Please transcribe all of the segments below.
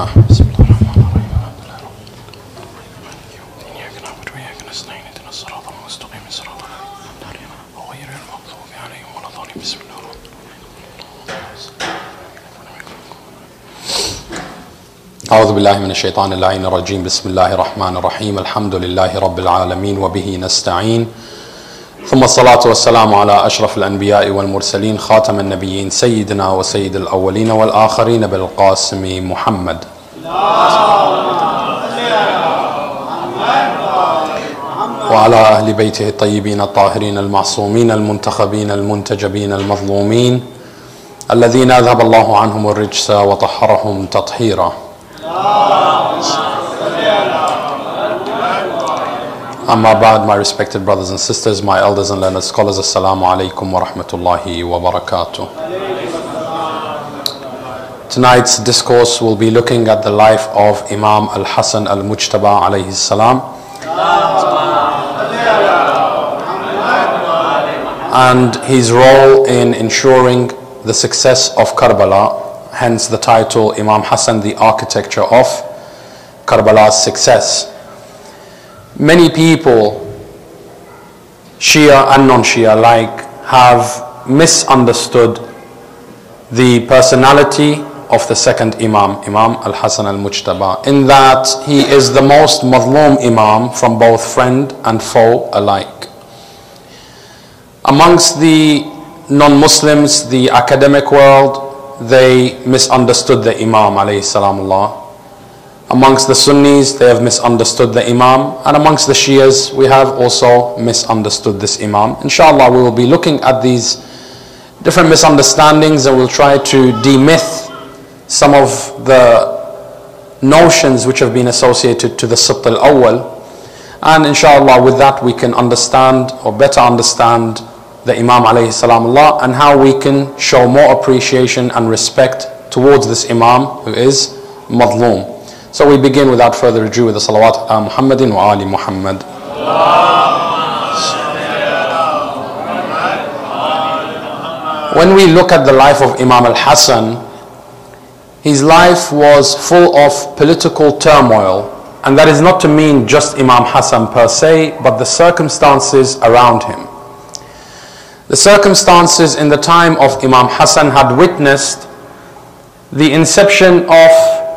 الرحمن أعوذ بالله من الشيطان اللعين الرجيم. بسم الله الرحمن الرحيم. الحمد لله رب العالمين وبه نستعين. ثم الصلاة والسلام على أشرف الأنبياء والمرسلين خاتم النبيين سيدنا وسيد الأولين والآخرين بالقاسم محمد. وعلى أهل بيته الطيبين الطاهرين المعصومين المنتخبين المنتجبين المظلومين الذين أذهب الله عنهم الرجس وطهرهم تطهيرا أما بعد my respected brothers and sisters my elders and learned scholars السلام عليكم ورحمة الله وبركاته عليكم. Tonight's discourse will be looking at the life of Imam Al Hasan Al Mujtaba alayhi salam. And his role in ensuring the success of Karbala, hence the title Imam Hassan, the architecture of Karbala's success. Many people, Shia and non Shia alike, have misunderstood the personality of the second Imam, Imam Al Hasan Al Mujtaba, in that he is the most Madlum Imam from both friend and foe alike. Amongst the non Muslims, the academic world, they misunderstood the Imam, alayhi salamullah. Amongst the Sunnis, they have misunderstood the Imam, and amongst the Shias, we have also misunderstood this Imam. Inshallah, we will be looking at these different misunderstandings and we'll try to demyth some of the notions which have been associated to the Sibt al Awwal. And inshallah, with that, we can understand or better understand the Imam alayhi salamullah and how we can show more appreciation and respect towards this Imam who is Madlum. So we begin without further ado with the salawat ala Muhammadin wa ali Muhammad. When we look at the life of Imam al-Hasan, his life was full of political turmoil. And that is not to mean just Imam Hassan per se, but the circumstances around him. The circumstances in the time of Imam Hassan had witnessed the inception of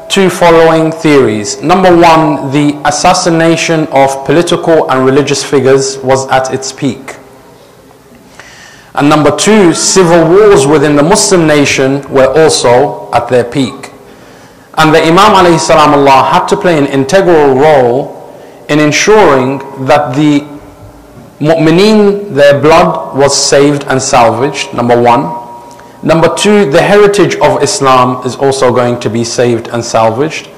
two following theories. Number one, the assassination of political and religious figures was at its peak. And number two, civil wars within the Muslim nation were also at their peak. And the Imam alayhi Allah had to play an integral role in ensuring that the mu'mineen, their blood was saved and salvaged, number one. Number two, the heritage of Islam is also going to be saved and salvaged.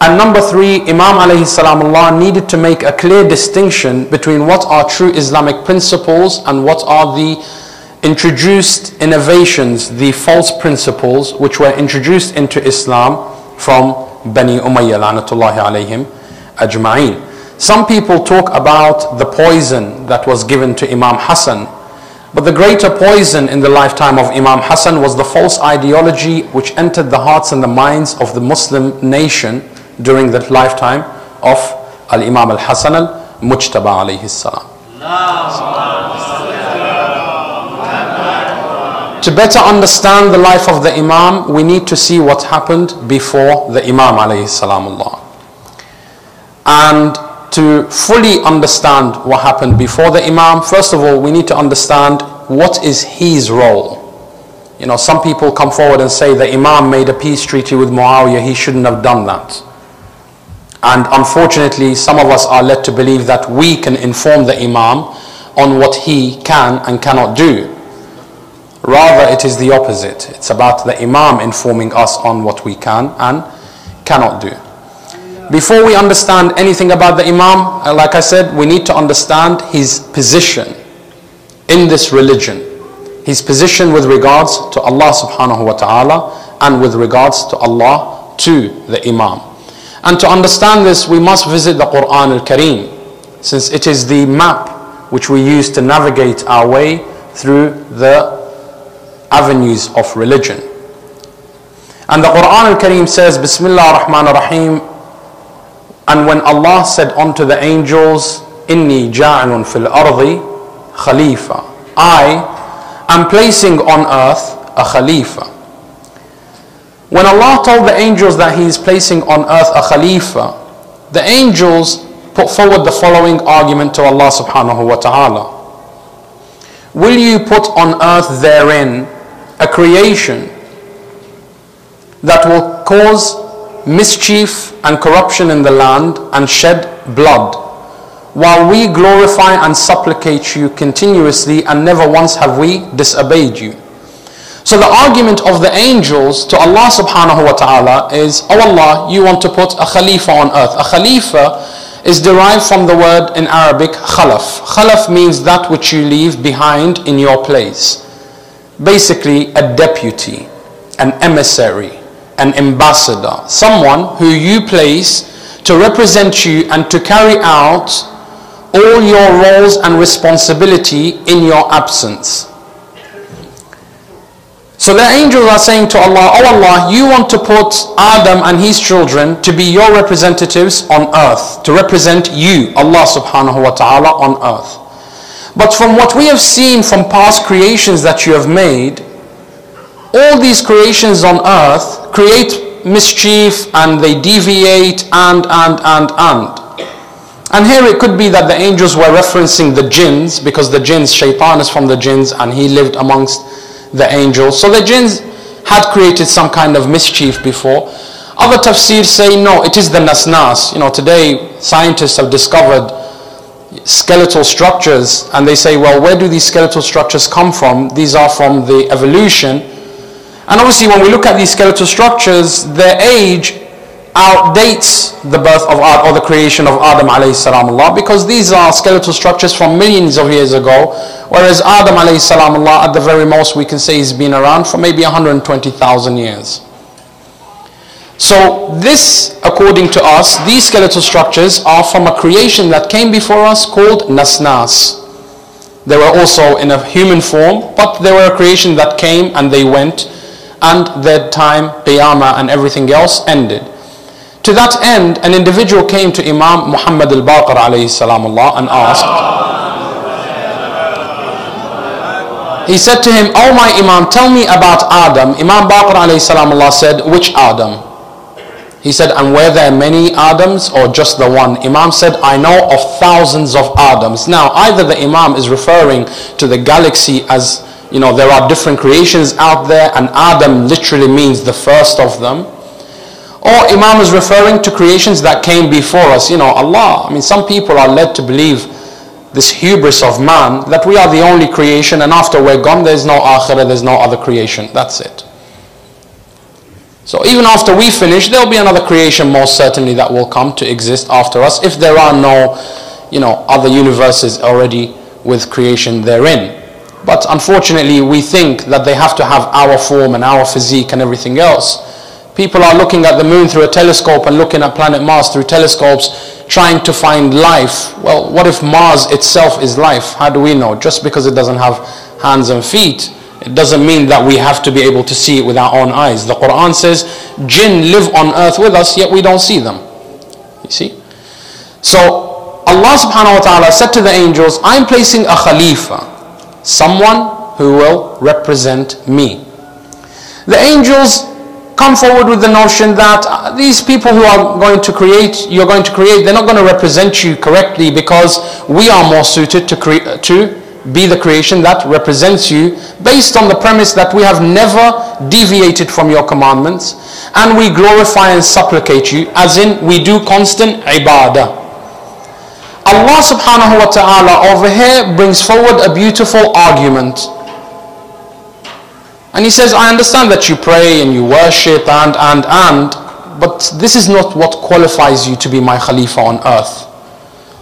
And number three, Imam alayhi salamullah needed to make a clear distinction between what are true Islamic principles and what are the introduced innovations, the false principles which were introduced into Islam from Bani Umayyah lanatullahi alayhim ajma'een. Some people talk about the poison that was given to Imam Hassan but the greater poison in the lifetime of Imam Hassan was the false ideology which entered the hearts and the minds of the Muslim nation during the lifetime of Al-Imam Al-Hassan Al-Mujtaba alayhi salam. To better understand the life of the Imam, we need to see what happened before the Imam alayhi salamullah. And to fully understand what happened before the Imam, first of all, we need to understand what is his role. You know, some people come forward and say the Imam made a peace treaty with Muawiyah, he shouldn't have done that. And unfortunately, some of us are led to believe that we can inform the Imam on what he can and cannot do. Rather, it is the opposite. It's about the Imam informing us on what we can and cannot do. Before we understand anything about the Imam, uh, like I said, we need to understand his position in this religion. His position with regards to Allah subhanahu wa ta'ala and with regards to Allah to the Imam. And to understand this, we must visit the Quran al-Kareem, since it is the map which we use to navigate our way through the avenues of religion. And the Quran al-Kareem says, Bismillah ar-Rahman ar-Rahim, and when Allah said unto the angels, Inni ja'alun fil ardi khalifa. I am placing on earth a khalifa. When Allah told the angels that He is placing on earth a khalifa, the angels put forward the following argument to Allah subhanahu wa ta'ala. Will you put on earth therein a creation that will cause mischief and corruption in the land and shed blood, while we glorify and supplicate you continuously and never once have we disobeyed you. So the argument of the angels to Allah subhanahu wa ta'ala is, Oh Allah, you want to put a khalifa on earth. A khalifa is derived from the word in Arabic khalaf. Khalaf means that which you leave behind in your place. Basically a deputy, an emissary an ambassador, someone who you place to represent you and to carry out all your roles and responsibility in your absence. So the angels are saying to Allah, Oh Allah, you want to put Adam and his children to be your representatives on earth, to represent you, Allah subhanahu wa ta'ala, on earth. But from what we have seen from past creations that you have made, all these creations on earth create mischief and they deviate and, and, and, and. And here it could be that the angels were referencing the jinns because the jinns, shaitan is from the jinns and he lived amongst the angels. So the jinns had created some kind of mischief before. Other tafsirs say no, it is the nasnas. You know, today scientists have discovered skeletal structures and they say, well, where do these skeletal structures come from? These are from the evolution and obviously when we look at these skeletal structures, their age outdates the birth of Adam or the creation of Adam alayhi salam Allah because these are skeletal structures from millions of years ago whereas Adam alayhi salam Allah at the very most we can say he's been around for maybe 120,000 years. So this according to us these skeletal structures are from a creation that came before us called Nasnas. They were also in a human form but they were a creation that came and they went and their time, Qiyamah and everything else ended. To that end, an individual came to Imam Muhammad al-Baqir alayhi salamullah and asked, he said to him, Oh my Imam, tell me about Adam. Imam Baqir alayhi salamullah said, which Adam? He said, and were there many Adams or just the one? Imam said, I know of thousands of Adams. Now, either the Imam is referring to the galaxy as you know, there are different creations out there and Adam literally means the first of them. Or Imam is referring to creations that came before us. You know, Allah, I mean, some people are led to believe this hubris of man that we are the only creation and after we're gone there's no akhirah, there's no other creation. That's it. So even after we finish, there'll be another creation most certainly that will come to exist after us if there are no, you know, other universes already with creation therein. But unfortunately, we think that they have to have our form and our physique and everything else. People are looking at the moon through a telescope and looking at planet Mars through telescopes, trying to find life. Well, what if Mars itself is life? How do we know? Just because it doesn't have hands and feet, it doesn't mean that we have to be able to see it with our own eyes. The Quran says, jinn live on earth with us, yet we don't see them. You see? So, Allah subhanahu wa ta'ala said to the angels, I'm placing a khalifa someone who will represent me. The angels come forward with the notion that uh, these people who are going to create, you're going to create, they're not going to represent you correctly because we are more suited to, cre- to be the creation that represents you based on the premise that we have never deviated from your commandments and we glorify and supplicate you as in we do constant ibadah. Allah subhanahu wa ta'ala over here brings forward a beautiful argument. And he says, I understand that you pray and you worship and, and, and, but this is not what qualifies you to be my Khalifa on earth.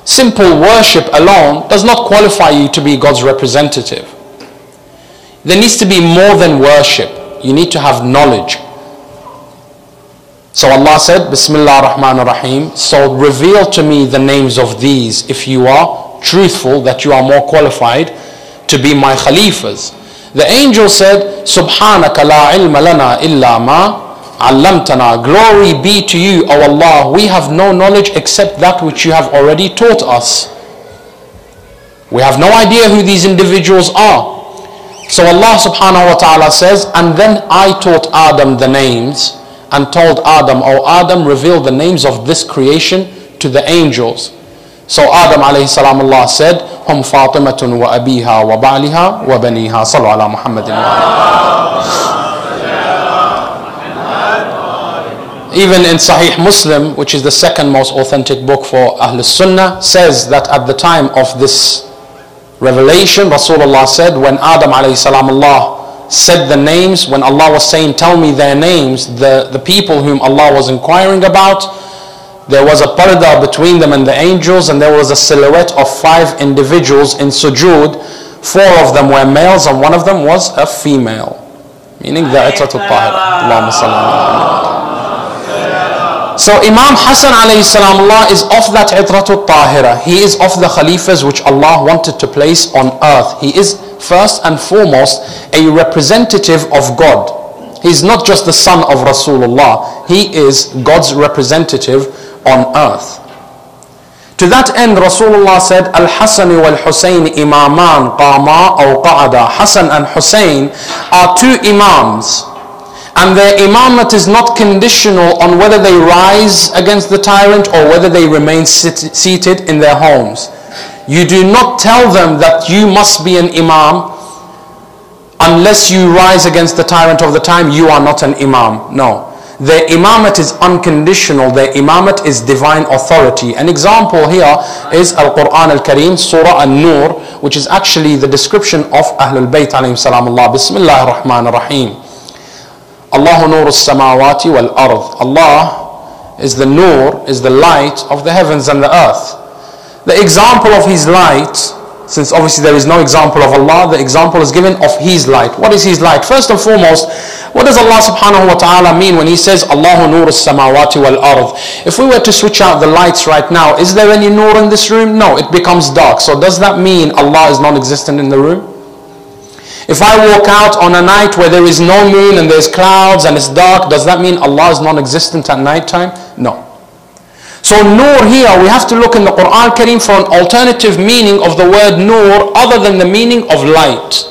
Simple worship alone does not qualify you to be God's representative. There needs to be more than worship. You need to have knowledge. So Allah said, Bismillah ar-Rahman ar-Rahim, so reveal to me the names of these if you are truthful, that you are more qualified to be my khalifas. The angel said, Subhanaka la ilma lana illa ma Allamtana, glory be to you, O Allah. We have no knowledge except that which you have already taught us. We have no idea who these individuals are. So Allah subhanahu wa ta'ala says, And then I taught Adam the names and told Adam, O Adam, reveal the names of this creation to the angels. So Adam alayhi salam Allah said, Hum Fatimatun wa abiha wa ba'liha wa baniha. Ala Muhammadin wa ala. Even in Sahih Muslim, which is the second most authentic book for Ahl Sunnah, says that at the time of this revelation, Rasulullah said, when Adam alayhi salam Allah said the names, when Allah was saying, tell me their names, the, the people whom Allah was inquiring about, there was a parda between them and the angels and there was a silhouette of five individuals in sujood. Four of them were males and one of them was a female. Meaning the Itratul Tahir. So Imam Hassan alayhi salam is of that Itratul Tahira. He is of the Khalifas which Allah wanted to place on earth. He is first and foremost a representative of God. He's not just the son of Rasulullah. He is God's representative on earth. To that end, Rasulullah said, Al-Hasan wal-Husayn imaman qama aw qa'ada. Hassan and Hussein are two imams. And their imamat is not conditional on whether they rise against the tyrant or whether they remain sit seated in their homes. You do not tell them that you must be an imam unless you rise against the tyrant of the time, you are not an imam. No. Their imamat is unconditional. Their imamat is divine authority. An example here is Al-Quran Al-Kareem, Surah An-Nur, which is actually the description of Ahlul Bayt alayhim salam Allah. Bismillah ar-Rahman ar-Rahim. Allahu nur samawati wal ard. Allah is the nur, is the light of the heavens and the earth. The example of his light since obviously there is no example of Allah, the example is given of His light. What is His light? First and foremost, what does Allah subhanahu wa ta'ala mean when He says, Allahu nur samawati wal ard? If we were to switch out the lights right now, is there any nur in this room? No, it becomes dark. So does that mean Allah is non-existent in the room? If I walk out on a night where there is no moon and there's clouds and it's dark, does that mean Allah is non-existent at night time? No. So nur here, we have to look in the Quran Kareem for an alternative meaning of the word nur other than the meaning of light.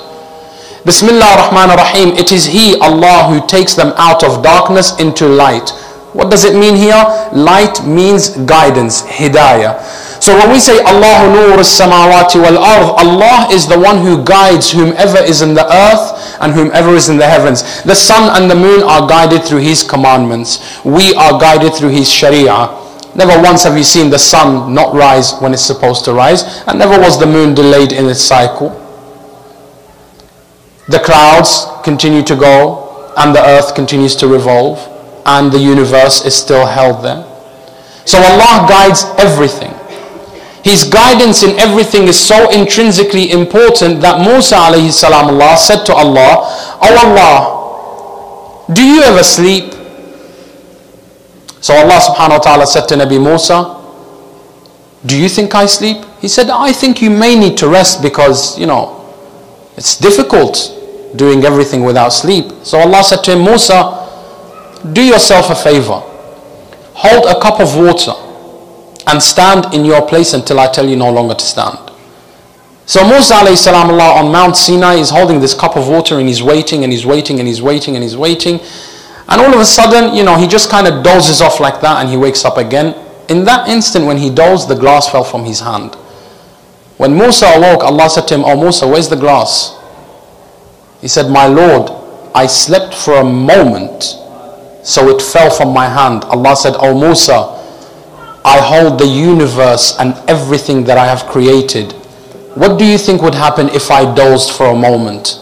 Bismillah ar-Rahman ar-Rahim. It is He, Allah, who takes them out of darkness into light. What does it mean here? Light means guidance, hidayah. So when we say Allahu nur samawati wal ard, Allah is the one who guides whomever is in the earth and whomever is in the heavens. The sun and the moon are guided through His commandments. We are guided through His sharia. Never once have you seen the sun not rise when it's supposed to rise, and never was the moon delayed in its cycle. The clouds continue to go, and the earth continues to revolve, and the universe is still held there. So Allah guides everything. His guidance in everything is so intrinsically important that Musa alayhi salam Allah said to Allah, Oh Allah, do you ever sleep? So Allah subhanahu wa ta'ala said to Nabi Musa, Do you think I sleep? He said, I think you may need to rest because, you know, it's difficult doing everything without sleep. So Allah said to him, Musa, do yourself a favor. Hold a cup of water and stand in your place until I tell you no longer to stand. So Musa salam on Mount Sinai is holding this cup of water and he's waiting and he's waiting and he's waiting and he's waiting. And all of a sudden, you know, he just kind of dozes off like that and he wakes up again. In that instant, when he dozed, the glass fell from his hand. When Musa awoke, Allah said to him, Oh Musa, where's the glass? He said, My Lord, I slept for a moment, so it fell from my hand. Allah said, Oh Musa, I hold the universe and everything that I have created. What do you think would happen if I dozed for a moment?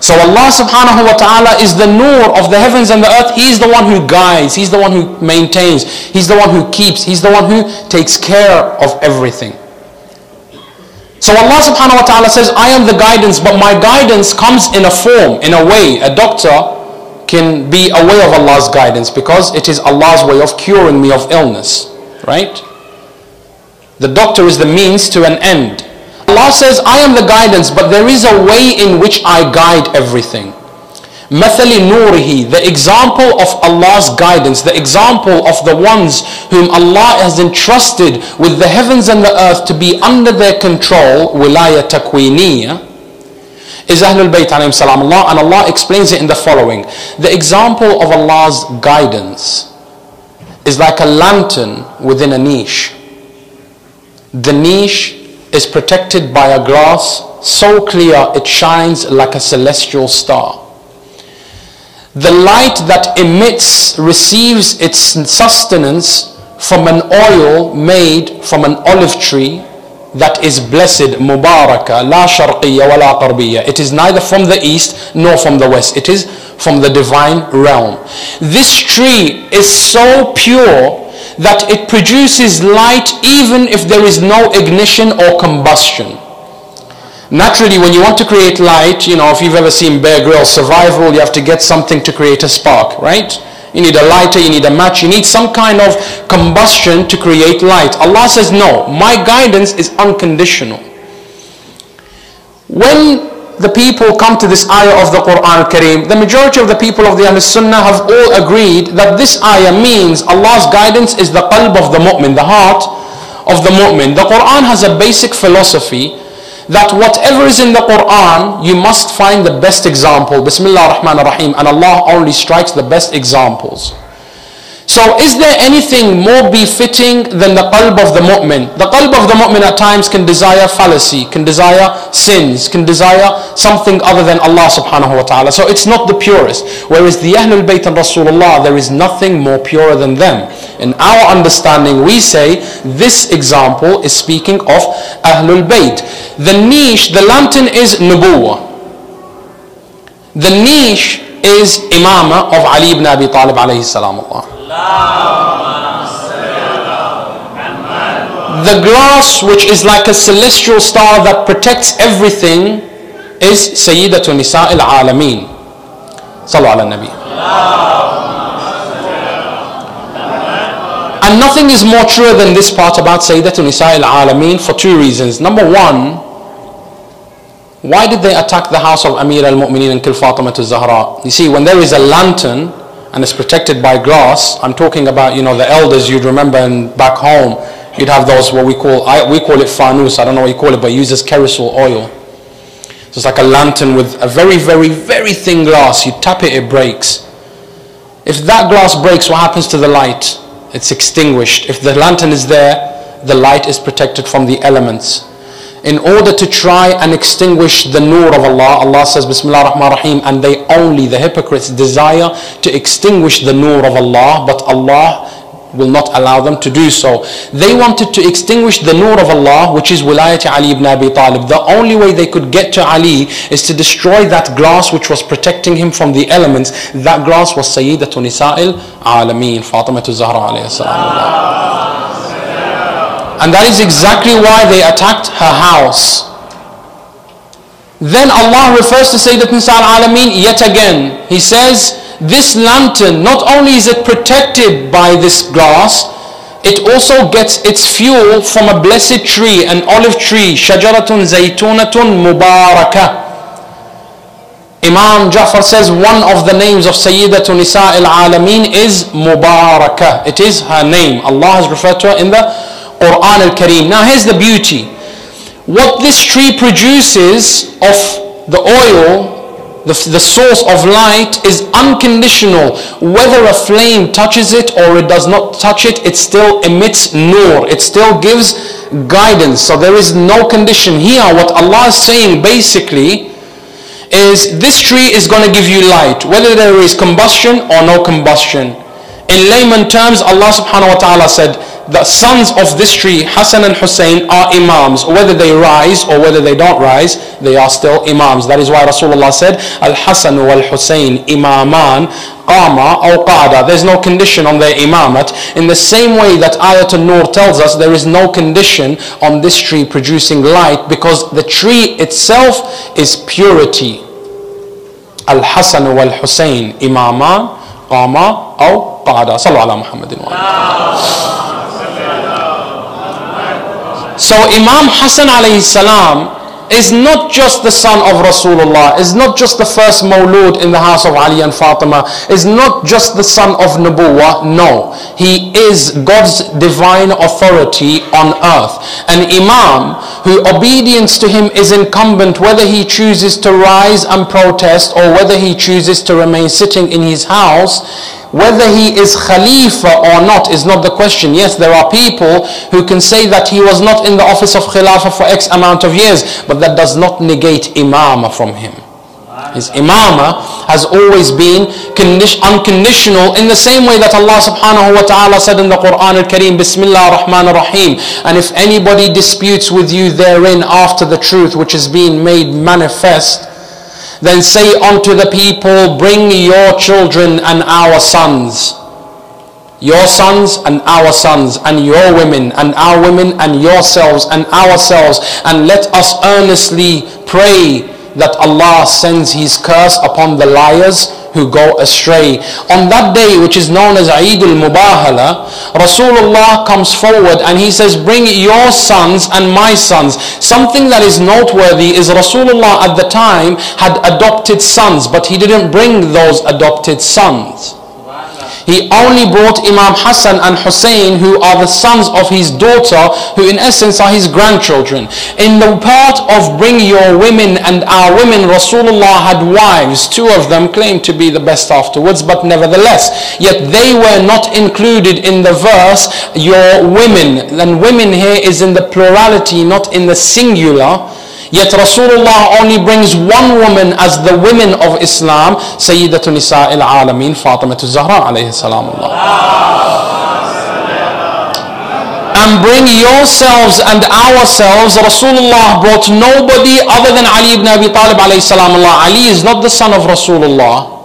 So Allah subhanahu wa ta'ala is the nur of the heavens and the earth. He is the one who guides. He's the one who maintains. He's the one who keeps. He's the one who takes care of everything. So Allah subhanahu wa ta'ala says, I am the guidance, but my guidance comes in a form, in a way. A doctor can be a way of Allah's guidance because it is Allah's way of curing me of illness. Right? The doctor is the means to an end. Allah says, I am the guidance, but there is a way in which I guide everything. مثل نوره, the example of Allah's guidance, the example of the ones whom Allah has entrusted with the heavens and the earth to be under their control, wilaya takwiniya, is Ahlul Bayt alayhim salam Allah, and Allah explains it in the following. The example of Allah's guidance is like a lantern within a niche. The niche is protected by a glass so clear it shines like a celestial star. The light that emits receives its sustenance from an oil made from an olive tree that is blessed, mubaraka, la sharqiyya wa la qarbiya. It is neither from the east nor from the west. It is from the divine realm. This tree is so pure that it produces light even if there is no ignition or combustion. Naturally, when you want to create light, you know, if you've ever seen Bear Grylls survival, you have to get something to create a spark, right? You need a lighter, you need a match, you need some kind of combustion to create light. Allah says, no, my guidance is unconditional. When the people come to this ayah of the Quran Kareem, the majority of the people of the Ahl Sunnah have all agreed that this ayah means Allah's guidance is the qalb of the mu'min, the heart of the mu'min. The Quran has a basic philosophy that whatever is in the Quran, you must find the best example. Bismillah ar-Rahman ar-Rahim. And Allah only strikes the best examples. So is there anything more befitting than the qalb of the mu'min? The qalb of the mu'min at times can desire fallacy, can desire sins, can desire something other than Allah subhanahu wa ta'ala. So it's not the purest. Whereas the Ahlul Bayt and Rasulullah, there is nothing more pure than them. In our understanding, we say this example is speaking of Ahlul Bayt. The niche, the lantern is nubuwa. The niche is imama of Ali ibn Abi Talib alayhi salam Allah. The glass, which is like a celestial star that protects everything, is Sayyidatu Nisa al-Alameen. Sallu ala Nabi. And nothing is more true than this part about Sayyidatu Nisa al-Alameen for two reasons. Number one, why did they attack the house of Amir al-Mu'mineen and kill Fatima al-Zahra? You see, when there is a lantern, and it's protected by glass. I'm talking about, you know, the elders you'd remember in, back home. You'd have those what we call, I, we call it fanus. I don't know what you call it, but it uses kerosene oil. So it's like a lantern with a very, very, very thin glass. You tap it, it breaks. If that glass breaks, what happens to the light? It's extinguished. If the lantern is there, the light is protected from the elements in order to try and extinguish the nur of Allah. Allah says, Bismillah ar-Rahman ar-Rahim, and they only, the hypocrites, desire to extinguish the nur of Allah, but Allah will not allow them to do so. They wanted to extinguish the nur of Allah, which is wilayat Ali ibn Abi Talib. The only way they could get to Ali is to destroy that glass which was protecting him from the elements. That glass was Sayyidatun Nisa'il Alameen, Fatima Zahra alayhi salam. And that is exactly why they attacked her house. Then Allah refers to Sayyidat Nisa al-Alameen yet again. He says, this lantern, not only is it protected by this glass, it also gets its fuel from a blessed tree, an olive tree, shajaratun zaytunatun mubarakah. Imam Jafar says one of the names of Sayyidatun Nisa al-Alameen is Mubarakah. It is her name. Allah has referred to her in the Quran al-Kareem. Now here's the beauty. What this tree produces of the oil, the, the source of light is unconditional. Whether a flame touches it or it does not touch it, it still emits nur. It still gives guidance. So there is no condition. Here what Allah is saying basically is this tree is going to give you light. Whether there is combustion or no combustion. In layman terms, Allah subhanahu wa ta'ala said, the sons of this tree, Hassan and Hussein, are imams. Whether they rise or whether they don't rise, they are still imams. That is why Rasulullah said, Al-Hassan wal-Hussein imaman qama or qada. There's no condition on their imamat. In the same way that Ayat al-Nur tells us there is no condition on this tree producing light because the tree itself is purity. Al-Hassan wal-Hussein imaman qama or qada. Sallu Muhammadin wa So Imam Hassan alayhi salam is not just the son of Rasulullah, is not just the first Mawlud in the house of Ali and Fatima, is not just the son of Nubuwa. No, he is God's divine authority on earth. An Imam who obedience to him is incumbent whether he chooses to rise and protest or whether he chooses to remain sitting in his house whether he is Khalifa or not is not the question. Yes, there are people who can say that he was not in the office of Khilafah for X amount of years, but that does not negate Imamah from him. His imamah has always been unconditional in the same way that Allah subhanahu wa ta'ala said in the Quran al-Kareem, Bismillah ar-Rahman ar-Rahim. And if anybody disputes with you therein after the truth which is being made manifest, then say unto the people, Bring your children and our sons. Your sons and our sons, and your women and our women, and yourselves and ourselves, and let us earnestly pray that Allah sends His curse upon the liars who go astray. On that day, which is known as Eid al-Mubahala, Rasulullah comes forward and he says, bring your sons and my sons. Something that is noteworthy is Rasulullah at the time had adopted sons, but he didn't bring those adopted sons. He only brought Imam Hassan and Hussein, who are the sons of his daughter, who in essence are his grandchildren. In the part of bring your women and our women, Rasulullah had wives. Two of them claimed to be the best afterwards, but nevertheless, yet they were not included in the verse, your women. And women here is in the plurality, not in the singular. Yet Rasulullah only brings one woman as the women of Islam, Sayyidatun Nisa al-Alameen, Fatima Zahra alayhi salamullah. And bring yourselves and ourselves. Rasulullah brought nobody other than Ali ibn Abi Talib. Ali is not the son of Rasulullah.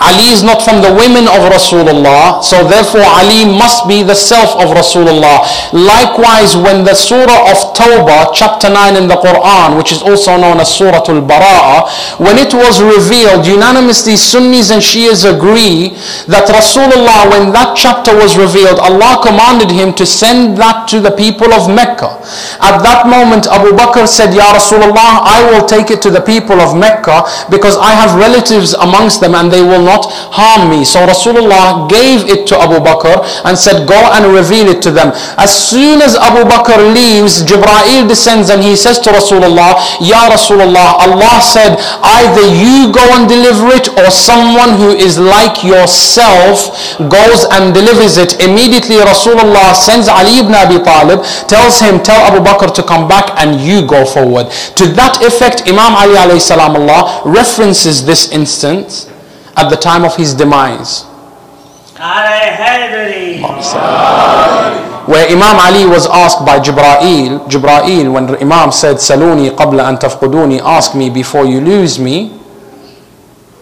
Ali is not from the women of Rasulullah, so therefore Ali must be the self of Rasulullah. Likewise, when the Surah of Tawbah, chapter 9 in the Quran, which is also known as Surah Al-Bara'ah, when it was revealed, unanimously Sunnis and Shias agree that Rasulullah, when that chapter was revealed, Allah commanded him to send that to the people of Mecca. At that moment, Abu Bakr said, Ya Rasulullah, I will take it to the people of Mecca because I have relatives amongst them and they will not harm me. So Rasulullah gave it to Abu Bakr and said, go and reveal it to them. As soon as Abu Bakr leaves, Jibra'il descends and he says to Rasulullah, Ya Rasulullah, Allah said, either you go and deliver it or someone who is like yourself goes and delivers it. Immediately Rasulullah sends Ali ibn Abi Talib, tells him, tell Abu Bakr to come back and you go forward. To that effect, Imam Ali alayhi salam Allah references this instance at the time of his demise. Where Imam Ali was asked by Jibra'il, Jibra'il, when Imam said, Saluni qabla an tafquduni, ask me before you lose me.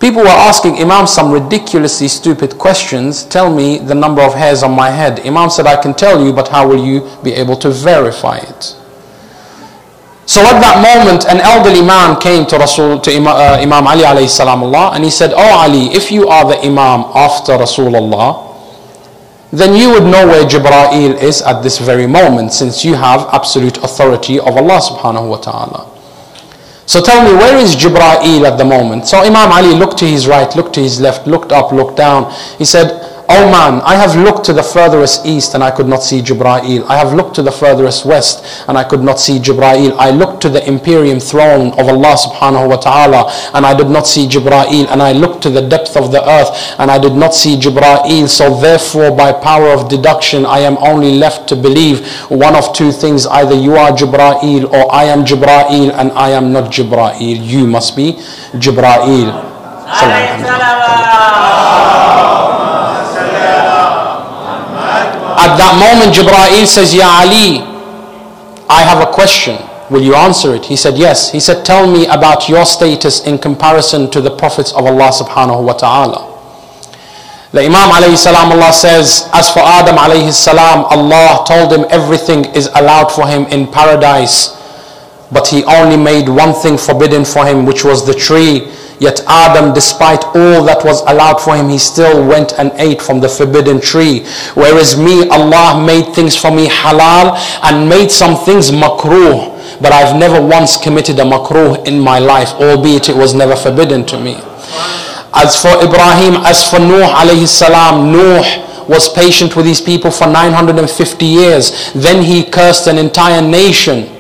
People were asking Imam some ridiculously stupid questions. Tell me the number of hairs on my head. Imam said, I can tell you, but how will you be able to verify it? So at that moment, an elderly man came to Rasul to Imam, uh, Imam Ali alayhi salam Allah, and he said, Oh Ali, if you are the Imam after Rasulullah, then you would know where Jibra'il is at this very moment, since you have absolute authority of Allah subhanahu wa ta'ala. So tell me, where is Jibra'il at the moment? So Imam Ali looked to his right, looked to his left, looked up, looked down. He said, Oh man, I have looked to the furthest east and I could not see Jibra'il. I have looked to the furthest west and I could not see Jibra'il. I looked to the imperium throne of Allah subhanahu wa ta'ala and I did not see Jibra'il. And I looked to the depth of the earth and I did not see Jibra'il. So therefore, by power of deduction, I am only left to believe one of two things. Either you are Jibra'il or I am Jibra'il and I am not Jibra'il. You must be Jibra'il. At that moment, Jibra'il says, Ya Ali, I have a question. Will you answer it? He said, Yes. He said, Tell me about your status in comparison to the prophets of Allah subhanahu wa ta'ala. The Imam alayhi salam Allah says, As for Adam alayhi salam, Allah told him everything is allowed for him in paradise. But he only made one thing forbidden for him, which was the tree Yet Adam, despite all that was allowed for him, he still went and ate from the forbidden tree. Whereas me, Allah made things for me halal and made some things makruh. But I've never once committed a makruh in my life, albeit it was never forbidden to me. As for Ibrahim, as for Nuh alayhi salam, Nuh was patient with these people for 950 years. Then he cursed an entire nation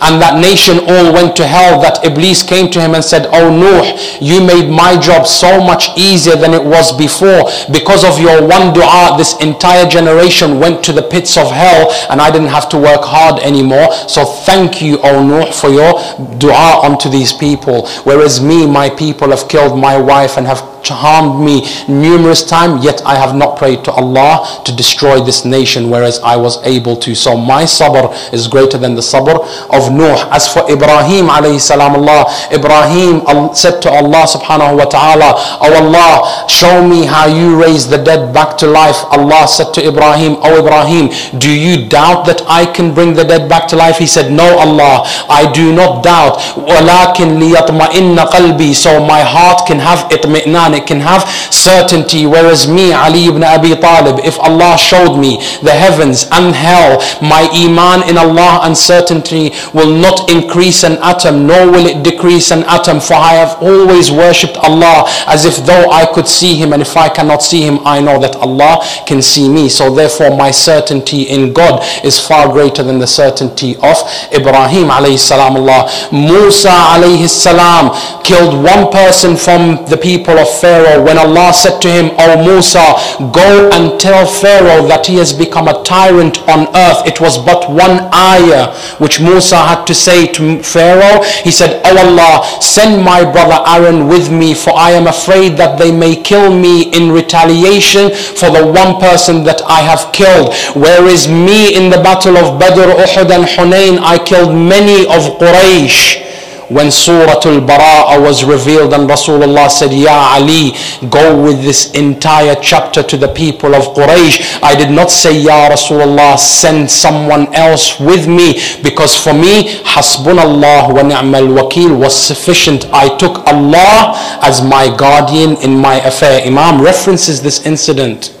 and that nation all went to hell that Iblis came to him and said, Oh Nuh, you made my job so much easier than it was before. Because of your one dua, this entire generation went to the pits of hell and I didn't have to work hard anymore. So thank you, O Nuh, for your dua unto these people. Whereas me, my people have killed my wife and have harmed me numerous times, yet I have not prayed to Allah to destroy this nation, whereas I was able to. So my sabr is greater than the sabr of Nuh. As for Ibrahim alayhi salam Allah, Ibrahim said to Allah subhanahu wa ta'ala, Oh Allah, show me how you raise the dead back to life. Allah said to Ibrahim, Oh Ibrahim, do you doubt that I can bring the dead back to life? He said, No Allah, I do not doubt. وَلَكِنْ لِيَطْمَئِنَّ قَلْبِي So my heart can have itmi'nan it can have certainty. Whereas me, Ali ibn Abi Talib, if Allah showed me the heavens and hell, my iman in Allah and certainty will not increase an atom, nor will it decrease an atom. For I have always worshipped Allah as if though I could see Him, and if I cannot see Him, I know that Allah can see me. So therefore, my certainty in God is far greater than the certainty of Ibrahim alayhi salam Allah. Musa alayhi salam killed one person from the people of Pharaoh when Allah said to him, O Musa, go and tell Pharaoh that he has become a tyrant on earth. It was but one ayah which Musa had to say to Pharaoh. He said, O Allah, send my brother Aaron with me for I am afraid that they may kill me in retaliation for the one person that I have killed. Whereas me in the battle of Badr, Uhud and Hunain, I killed many of Quraysh when Surah Al-Bara'a was revealed and Rasulullah said, Ya Ali, go with this entire chapter to the people of Quraysh. I did not say, Ya Rasulullah, send someone else with me because for me, Hasbunallah wa ni'mal wakil was sufficient. I took Allah as my guardian in my affair. Imam references this incident.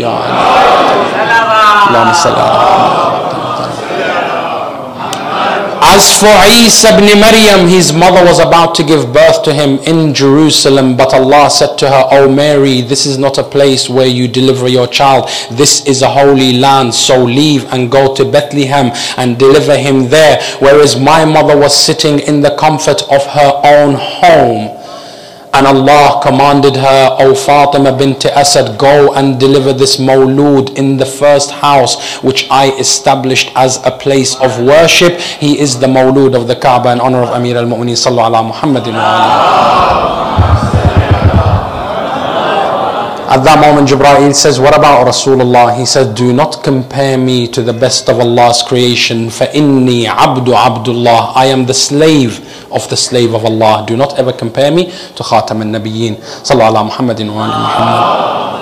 Ya Allah. As for Isa ibn Maryam, his mother was about to give birth to him in Jerusalem, but Allah said to her, O Mary, this is not a place where you deliver your child. This is a holy land, so leave and go to Bethlehem and deliver him there. Whereas my mother was sitting in the comfort of her own home. And Allah commanded her, O Fatima bint Asad, go and deliver this mawlud in the first house which I established as a place of worship. He is the mawlud of the Kaaba in honor of Amir al-Mu'mineen sallallahu ala Muhammadin At that moment, Jibreel says, What about Rasulullah? He said, Do not compare me to the best of Allah's creation. فَإِنِّي عَبْدُ عَبْدُ اللَّهِ I am the slave of the slave of Allah. Do not ever compare me to Khatam al-Nabiyyin. Sallallahu ala Muhammadin wa Muhammad.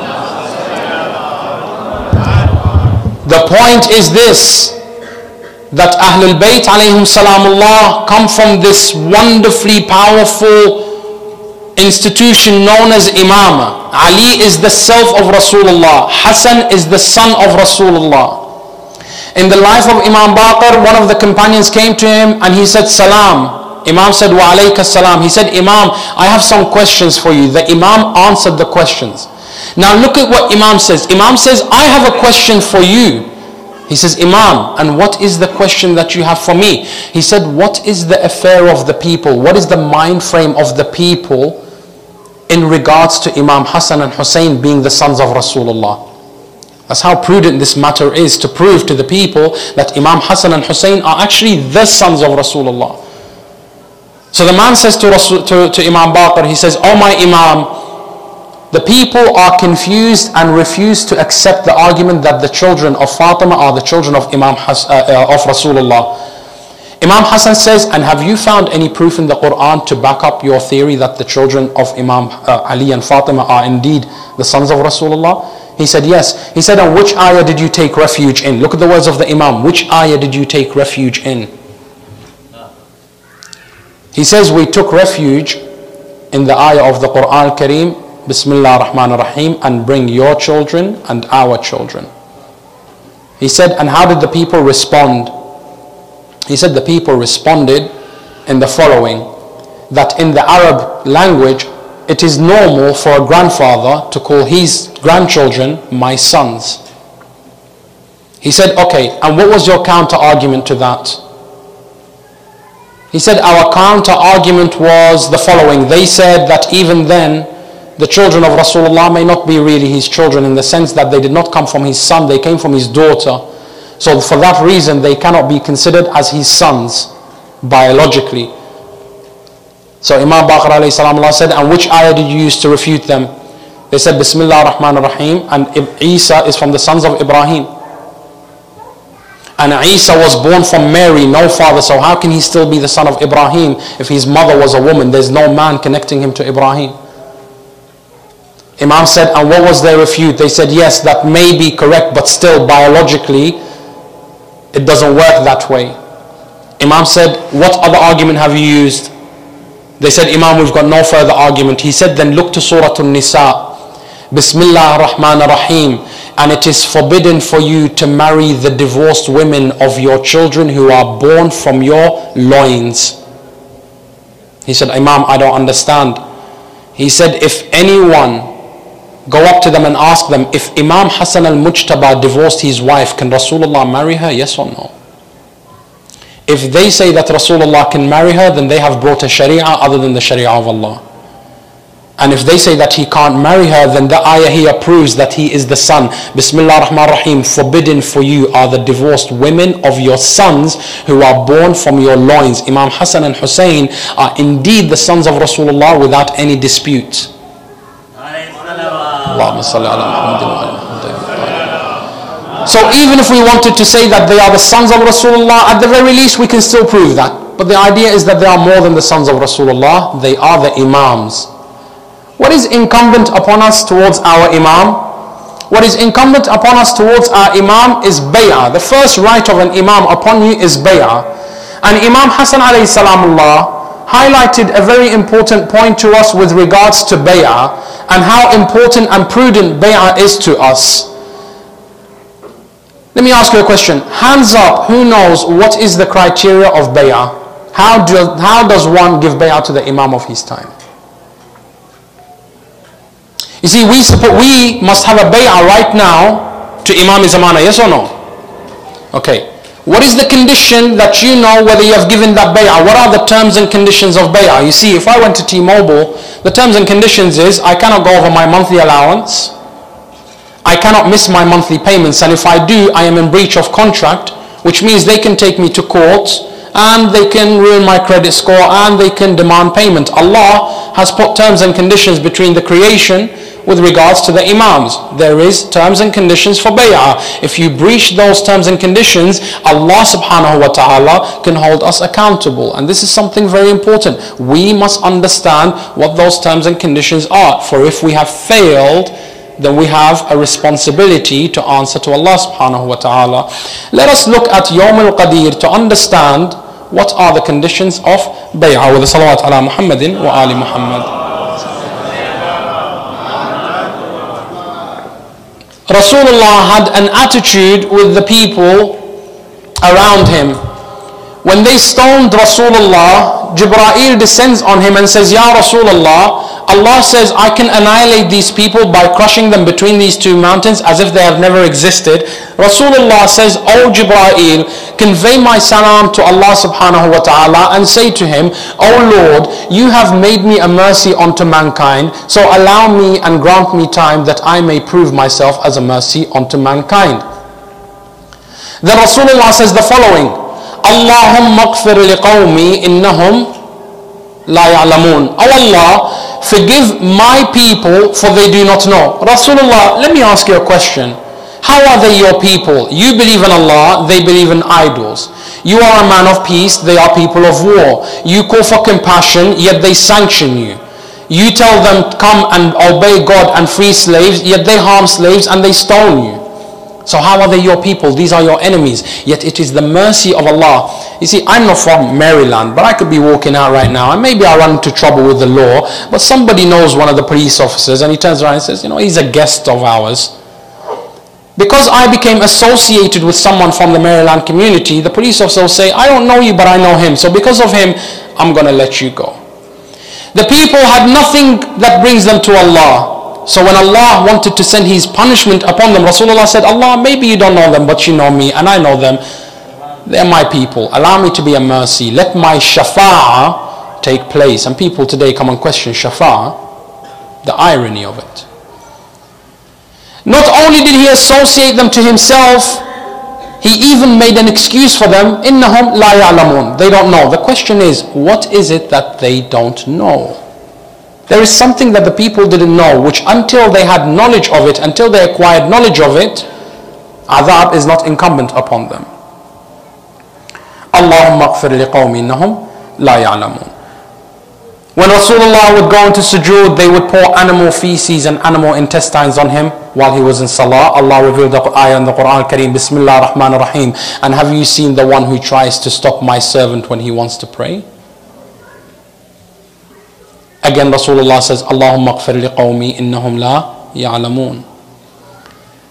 The point is this that Ahlul Bayt alayhim salamullah come from this wonderfully powerful institution known as Imama. Ali is the self of Rasulullah. Hassan is the son of Rasulullah. In the life of Imam Baqir, one of the companions came to him and he said, Salam. Imam said, Wa alayka salam. He said, Imam, I have some questions for you. The Imam answered the questions. Now look at what Imam says. Imam says, I have a question for you. He says, Imam, and what is the question that you have for me? He said, What is the affair of the people? What is the mind frame of the people in regards to Imam Hassan and Hussein being the sons of Rasulullah? That's how prudent this matter is to prove to the people that Imam Hassan and Hussein are actually the sons of Rasulullah. So the man says to, Rasul, to, to Imam Baqir, he says, Oh my Imam, the people are confused and refuse to accept the argument that the children of Fatima are the children of Imam Has, uh, uh, of Rasulullah. Imam Hassan says, and have you found any proof in the Quran to back up your theory that the children of Imam uh, Ali and Fatima are indeed the sons of Rasulullah? He said, yes. He said, and which ayah did you take refuge in? Look at the words of the Imam. Which ayah did you take refuge in? He says we took refuge in the ayah of the Quran Kareem, Bismillah ar-Rahman ar-Rahim, and bring your children and our children. He said, and how did the people respond? He said the people responded in the following, that in the Arab language, it is normal for a grandfather to call his grandchildren my sons. He said, okay, and what was your counter argument to that? He said, our counter argument was the following. They said that even then, the children of Rasulullah may not be really his children in the sense that they did not come from his son, they came from his daughter. So for that reason, they cannot be considered as his sons biologically. So Imam Baqir alayhi salam said, and which ayah did you use to refute them? They said, Bismillah ar-Rahman ar-Rahim, and Isa is from the sons of Ibrahim. And Isa was born from Mary, no father, so how can he still be the son of Ibrahim if his mother was a woman? There's no man connecting him to Ibrahim. Imam said, and what was their refute? They said, yes, that may be correct, but still biologically, it doesn't work that way. Imam said, what other argument have you used? They said, Imam, we've got no further argument. He said, then look to Surah An-Nisa. Bismillah ar-Rahman ar-Rahim. And it is forbidden for you to marry the divorced women of your children who are born from your loins. He said, Imam, I don't understand. He said, if anyone go up to them and ask them, if Imam Hassan al-Mujtaba divorced his wife, can Rasulullah marry her? Yes or no? If they say that Rasulullah can marry her, then they have brought a sharia other than the sharia of Allah. And if they say that he can't marry her, then the ayah here proves that he is the son. Bismillah ar-Rahman rahim Forbidden for you are the divorced women of your sons who are born from your loins. Imam Hassan and Hussein are indeed the sons of Rasulullah without any dispute. So even if we wanted to say that they are the sons of Rasulullah, at the very least we can still prove that. But the idea is that they are more than the sons of Rasulullah. They are the Imams. What is incumbent upon us towards our Imam? What is incumbent upon us towards our Imam is bay'ah. The first right of an Imam upon you is bay'ah. And Imam Hassan alayhi salamullah highlighted a very important point to us with regards to bay'ah and how important and prudent bay'ah is to us. Let me ask you a question. Hands up, who knows what is the criteria of bay'ah? How, do, how does one give bay'ah to the Imam of his time? You see, we, support, we must have a bay'ah right now to Imam Zamana, yes or no? Okay. What is the condition that you know whether you have given that bay'ah? What are the terms and conditions of bay'ah? You see, if I went to T-Mobile, the terms and conditions is I cannot go over my monthly allowance. I cannot miss my monthly payments and if I do, I am in breach of contract, which means they can take me to court and they can ruin my credit score and they can demand payment. Allah has put terms and conditions between the creation with regards to the imams. There is terms and conditions for bay'ah. If you breach those terms and conditions, Allah subhanahu wa ta'ala can hold us accountable. And this is something very important. We must understand what those terms and conditions are. For if we have failed, then we have a responsibility to answer to Allah subhanahu wa ta'ala. Let us look at Yawm al-Ghadir to understand what are the conditions of bay'ah with the salawat ala Muhammadin wa ali Muhammad. Rasulullah had an attitude with the people around him. When they stoned Rasulullah, Jibra'il descends on him and says, Ya Rasulullah, Allah says, I can annihilate these people by crushing them between these two mountains as if they have never existed. Rasulullah says, O Jibra'il, convey my salam to Allah subhanahu wa ta'ala and say to him, O Lord, you have made me a mercy unto mankind, so allow me and grant me time that I may prove myself as a mercy unto mankind. Then Rasulullah says the following, Allahumma qfir liqawmi innahum la ya'lamun. O Allah, Forgive my people for they do not know. Rasulullah, let me ask you a question. How are they your people? You believe in Allah, they believe in idols. You are a man of peace, they are people of war. You call for compassion, yet they sanction you. You tell them come and obey God and free slaves, yet they harm slaves and they stone you. So how are they your people? These are your enemies. Yet it is the mercy of Allah. You see, I'm not from Maryland, but I could be walking out right now and maybe I run into trouble with the law, but somebody knows one of the police officers and he turns around and says, you know, he's a guest of ours. Because I became associated with someone from the Maryland community, the police officer will say, I don't know you, but I know him. So because of him, I'm going to let you go. The people had nothing that brings them to Allah. So when Allah wanted to send His punishment upon them, Rasulullah said, Allah, maybe you don't know them, but you know me, and I know them. They're my people. Allow me to be a mercy. Let my shafa'ah take place. And people today come and question shafa'ah, the irony of it. Not only did he associate them to himself, he even made an excuse for them. إِنَّهُمْ لَا يَعْلَمُونَ They don't know. The question is, what is it that they don't know? There is something that the people didn't know, which until they had knowledge of it, until they acquired knowledge of it, adhab is not incumbent upon them. اللهم اغفر لقوم إنهم لا يعلمون when Rasulullah would go into sujood, they would pour animal feces and animal intestines on him while he was in salah. Allah revealed the ayah in the Quran Kareem, Bismillah ar-Rahman ar-Rahim. And have you seen the one who tries to stop my servant when he wants to pray? Again, Rasulullah says, Allahumma qfir liqawmi innahum la ya'lamun.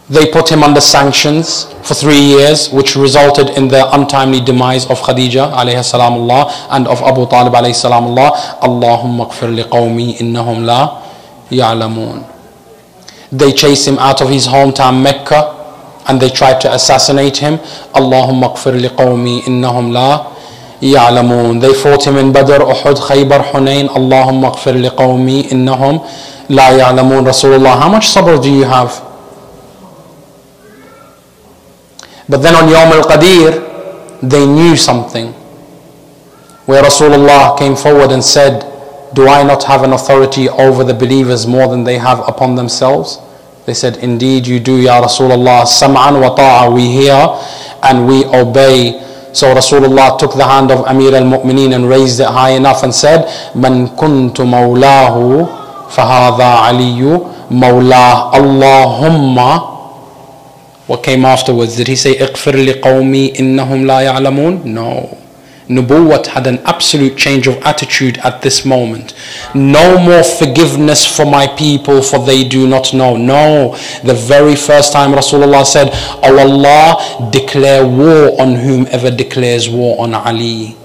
They put him under sanctions for three years, which resulted in the untimely demise of Khadija alayhi salamullah and of Abu Talib alayhi salamullah. Allahumma qfir liqawmi innahum la ya'lamun. They chased him out of his hometown Mecca and they tried to assassinate him. Allahumma qfir liqawmi innahum la ya'lamun. They fought him in Badr, Uhud, Khaybar, Hunayn. Allahumma qfir liqawmi innahum la ya'lamun. Rasulullah, how much sabr do you have? But then on Yawm al-Ghadir, they knew something. Where Rasulullah came forward and said, Do I not have an authority over the believers more than they have upon themselves? They said, Indeed you do, Ya Rasulullah. Sam'an wa ta'a, we hear and we obey. So Rasulullah took the hand of Amir al-Mu'mineen and raised it high enough and said, Man kuntu mawlahu fahadha aliyu mawlah Allahumma what came afterwards? Did he say, اغفر لقومي إنهم لا يعلمون? No. Nubuwat had an absolute change of attitude at this moment. No more forgiveness for my people, for they do not know. No. The very first time Rasulullah said, Oh Allah, declare war on whomever declares war on Ali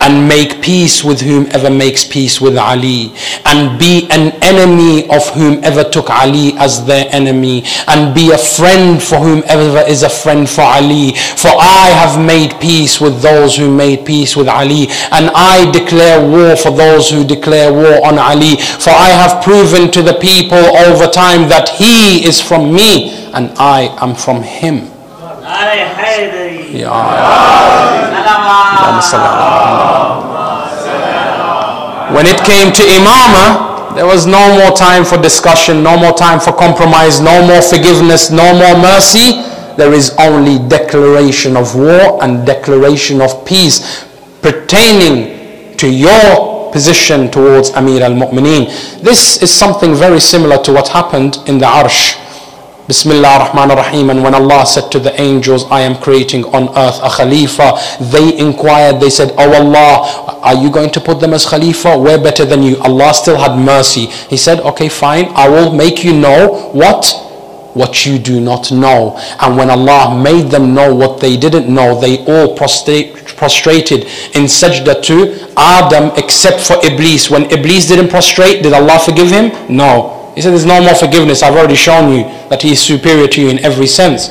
and make peace with whomever makes peace with Ali and be an enemy of whomever took Ali as their enemy and be a friend for whomever is a friend for Ali. For I have made peace with those who made peace with Ali and I declare war for those who declare war on Ali. For I have proven to the people over time that he is from me and I am from him When it came to imamah, there was no more time for discussion, no more time for compromise, no more forgiveness, no more mercy. There is only declaration of war and declaration of peace pertaining to your position towards Amir al-Mu'mineen. This is something very similar to what happened in the Arsh Bismillah ar-Rahman ar-Rahim. And when Allah said to the angels, I am creating on earth a Khalifa, they inquired, they said, Oh Allah, are you going to put them as Khalifa? We're better than you. Allah still had mercy. He said, Okay, fine, I will make you know what? What you do not know. And when Allah made them know what they didn't know, they all prostrate, prostrated in sajda to Adam except for Iblis. When Iblis didn't prostrate, did Allah forgive him? No. He said, There's no more forgiveness. I've already shown you that He is superior to you in every sense.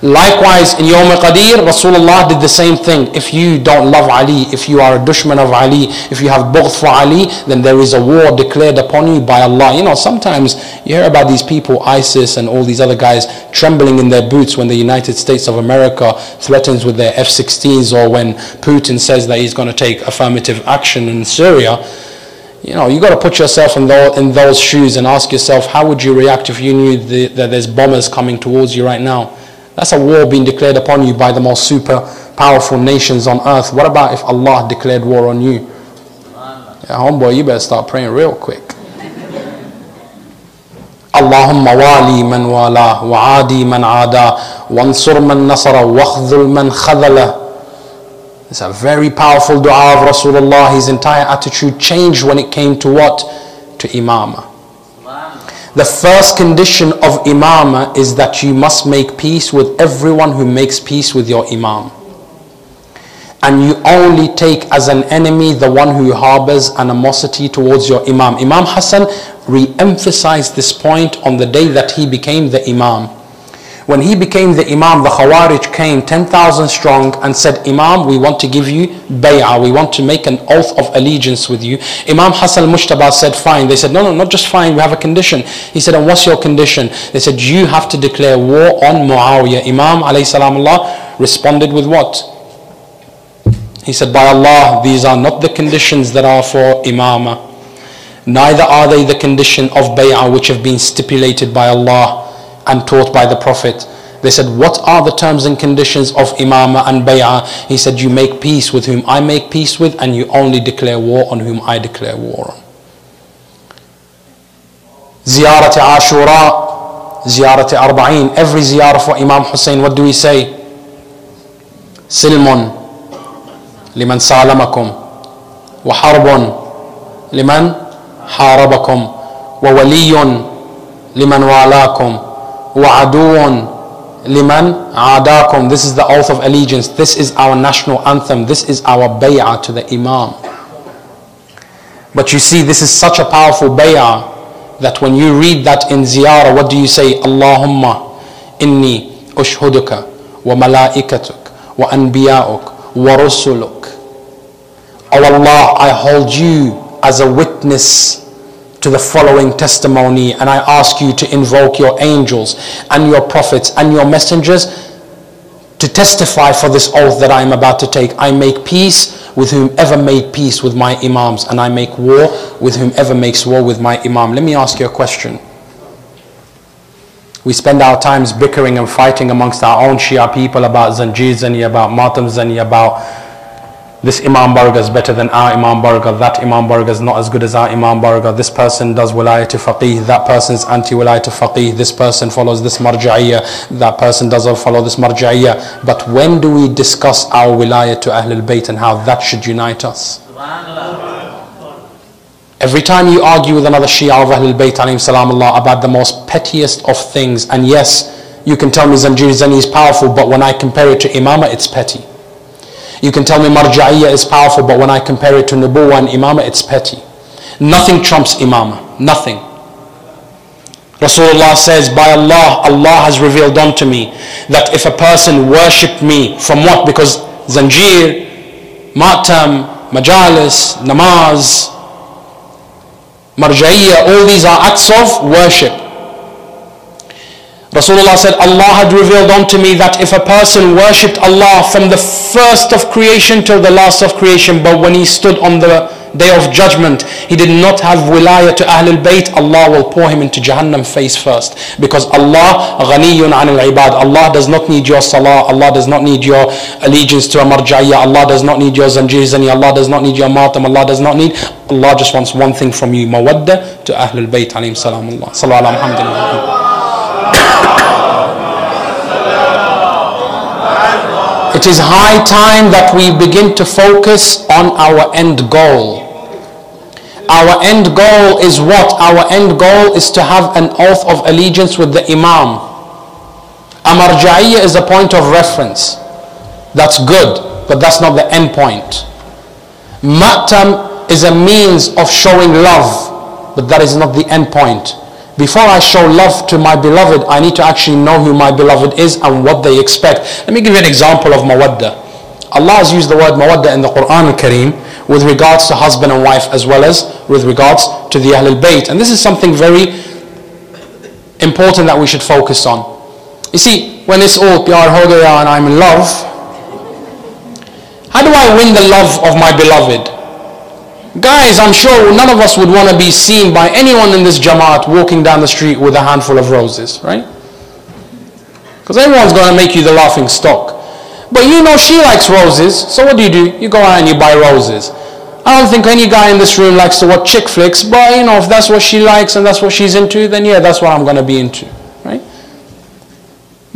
Likewise, in Yawm Ghadir, Rasulullah did the same thing. If you don't love Ali, if you are a dushman of Ali, if you have both for Ali, then there is a war declared upon you by Allah. You know, sometimes you hear about these people, ISIS and all these other guys, trembling in their boots when the United States of America threatens with their F 16s or when Putin says that he's going to take affirmative action in Syria you know, you got to put yourself in, in those shoes and ask yourself, how would you react if you knew the, that there's bombers coming towards you right now? That's a war being declared upon you by the most super powerful nations on earth. What about if Allah declared war on you? Yeah, homeboy, you better start praying real quick. اللهم والي من والاه وعادي من عاداه وانصر من نصره واخذل من خذله it's a very powerful dua of Rasulullah. His entire attitude changed when it came to what? To imamah. The first condition of imamah is that you must make peace with everyone who makes peace with your imam. And you only take as an enemy the one who harbors animosity towards your imam. Imam Hassan re-emphasized this point on the day that he became the imam. When he became the Imam, the Khawarij came 10,000 strong and said, Imam, we want to give you bay'ah. We want to make an oath of allegiance with you. Imam Hassan al-Mujtaba said, fine. They said, no, no, not just fine. We have a condition. He said, and what's your condition? They said, you have to declare war on Muawiyah. Imam alayhi responded with what? He said, by Allah, these are not the conditions that are for imamah. Neither are they the condition of bay'ah which have been stipulated by Allah and taught by the Prophet. They said, What are the terms and conditions of imamah and bay'ah? He said, You make peace with whom I make peace with, and you only declare war on whom I declare war on. Ziyarat Ashura, Ziyarat Arba'in, every ziyarah for Imam Hussein, what do we say? Silmun liman salamakum, wa harbun liman harabakum, wa waliyun liman walakum. وَعَدُوٌ liman عَدَاكُمْ This is the oath of allegiance. This is our national anthem. This is our bay'ah to the Imam. But you see, this is such a powerful bay'ah that when you read that in ziyarah, what do you say? Allahumma inni ushhuduka wa malaikatuk wa anbiya'uk wa rusuluk. Oh Allah, I hold you as a witness to the following testimony and I ask you to invoke your angels and your prophets and your messengers to testify for this oath that I am about to take. I make peace with whomever made peace with my imams and I make war with whomever makes war with my imam. Let me ask you a question. We spend our times bickering and fighting amongst our own Shia people about Zanjir Zani, about Matam Zani, about this Imam Barga is better than our Imam Barga, that Imam Barga is not as good as our Imam Barga, this person does wilayah to faqih, that person is anti-wilayah to faqih, this person follows this marja'iyah, that person doesn't follow this marja'iyah. But when do we discuss our wilayah to Ahlul Bayt and how that should unite us? Every time you argue with another Shia of Ahlul Bayt Allah, about the most pettiest of things, and yes, you can tell me Zanjir Zani is powerful, but when I compare it to Imamah, it's petty. You can tell me marja'iyah is powerful, but when I compare it to nubuwa and imamah, it's petty. Nothing trumps imamah. Nothing. Rasulullah says, by Allah, Allah has revealed unto me that if a person worshipped me from what? Because zanjir, matam, majalis, namaz, marja'iyah, all these are acts of worship. Rasulullah said, Allah had revealed unto me that if a person worshipped Allah from the first of creation till the last of creation, but when he stood on the day of judgment, he did not have wilayah to Ahlul Bayt, Allah will pour him into Jahannam face first. Because Allah, ghaniyun an al-ibad. Allah does not need your salah, Allah does not need your allegiance to a marja'iyah, Allah does not need your zanjirzani. Allah does not need your matam, Allah does not need, Allah just wants one thing from you, mawadda to Ahlul Bayt alayhim salam Allah. Sallallahu alhamdulillah. It is high time that we begin to focus on our end goal. Our end goal is what? Our end goal is to have an oath of allegiance with the Imam. Amarja'iyya is a point of reference. That's good, but that's not the end point. Matam is a means of showing love, but that is not the end point. Before I show love to my beloved, I need to actually know who my beloved is and what they expect. Let me give you an example of mawadda. Allah has used the word mawadda in the Quran al-Kareem with regards to husband and wife as well as with regards to the Ahlul Bayt. And this is something very important that we should focus on. You see, when it's all pyar ho and I'm in love, how do I win the love of my beloved? Guys, I'm sure none of us would want to be seen by anyone in this Jamaat walking down the street with a handful of roses, right? Because everyone's going to make you the laughing stock. But you know she likes roses, so what do you do? You go out and you buy roses. I don't think any guy in this room likes to watch chick flicks, but you know, if that's what she likes and that's what she's into, then yeah, that's what I'm going to be into, right?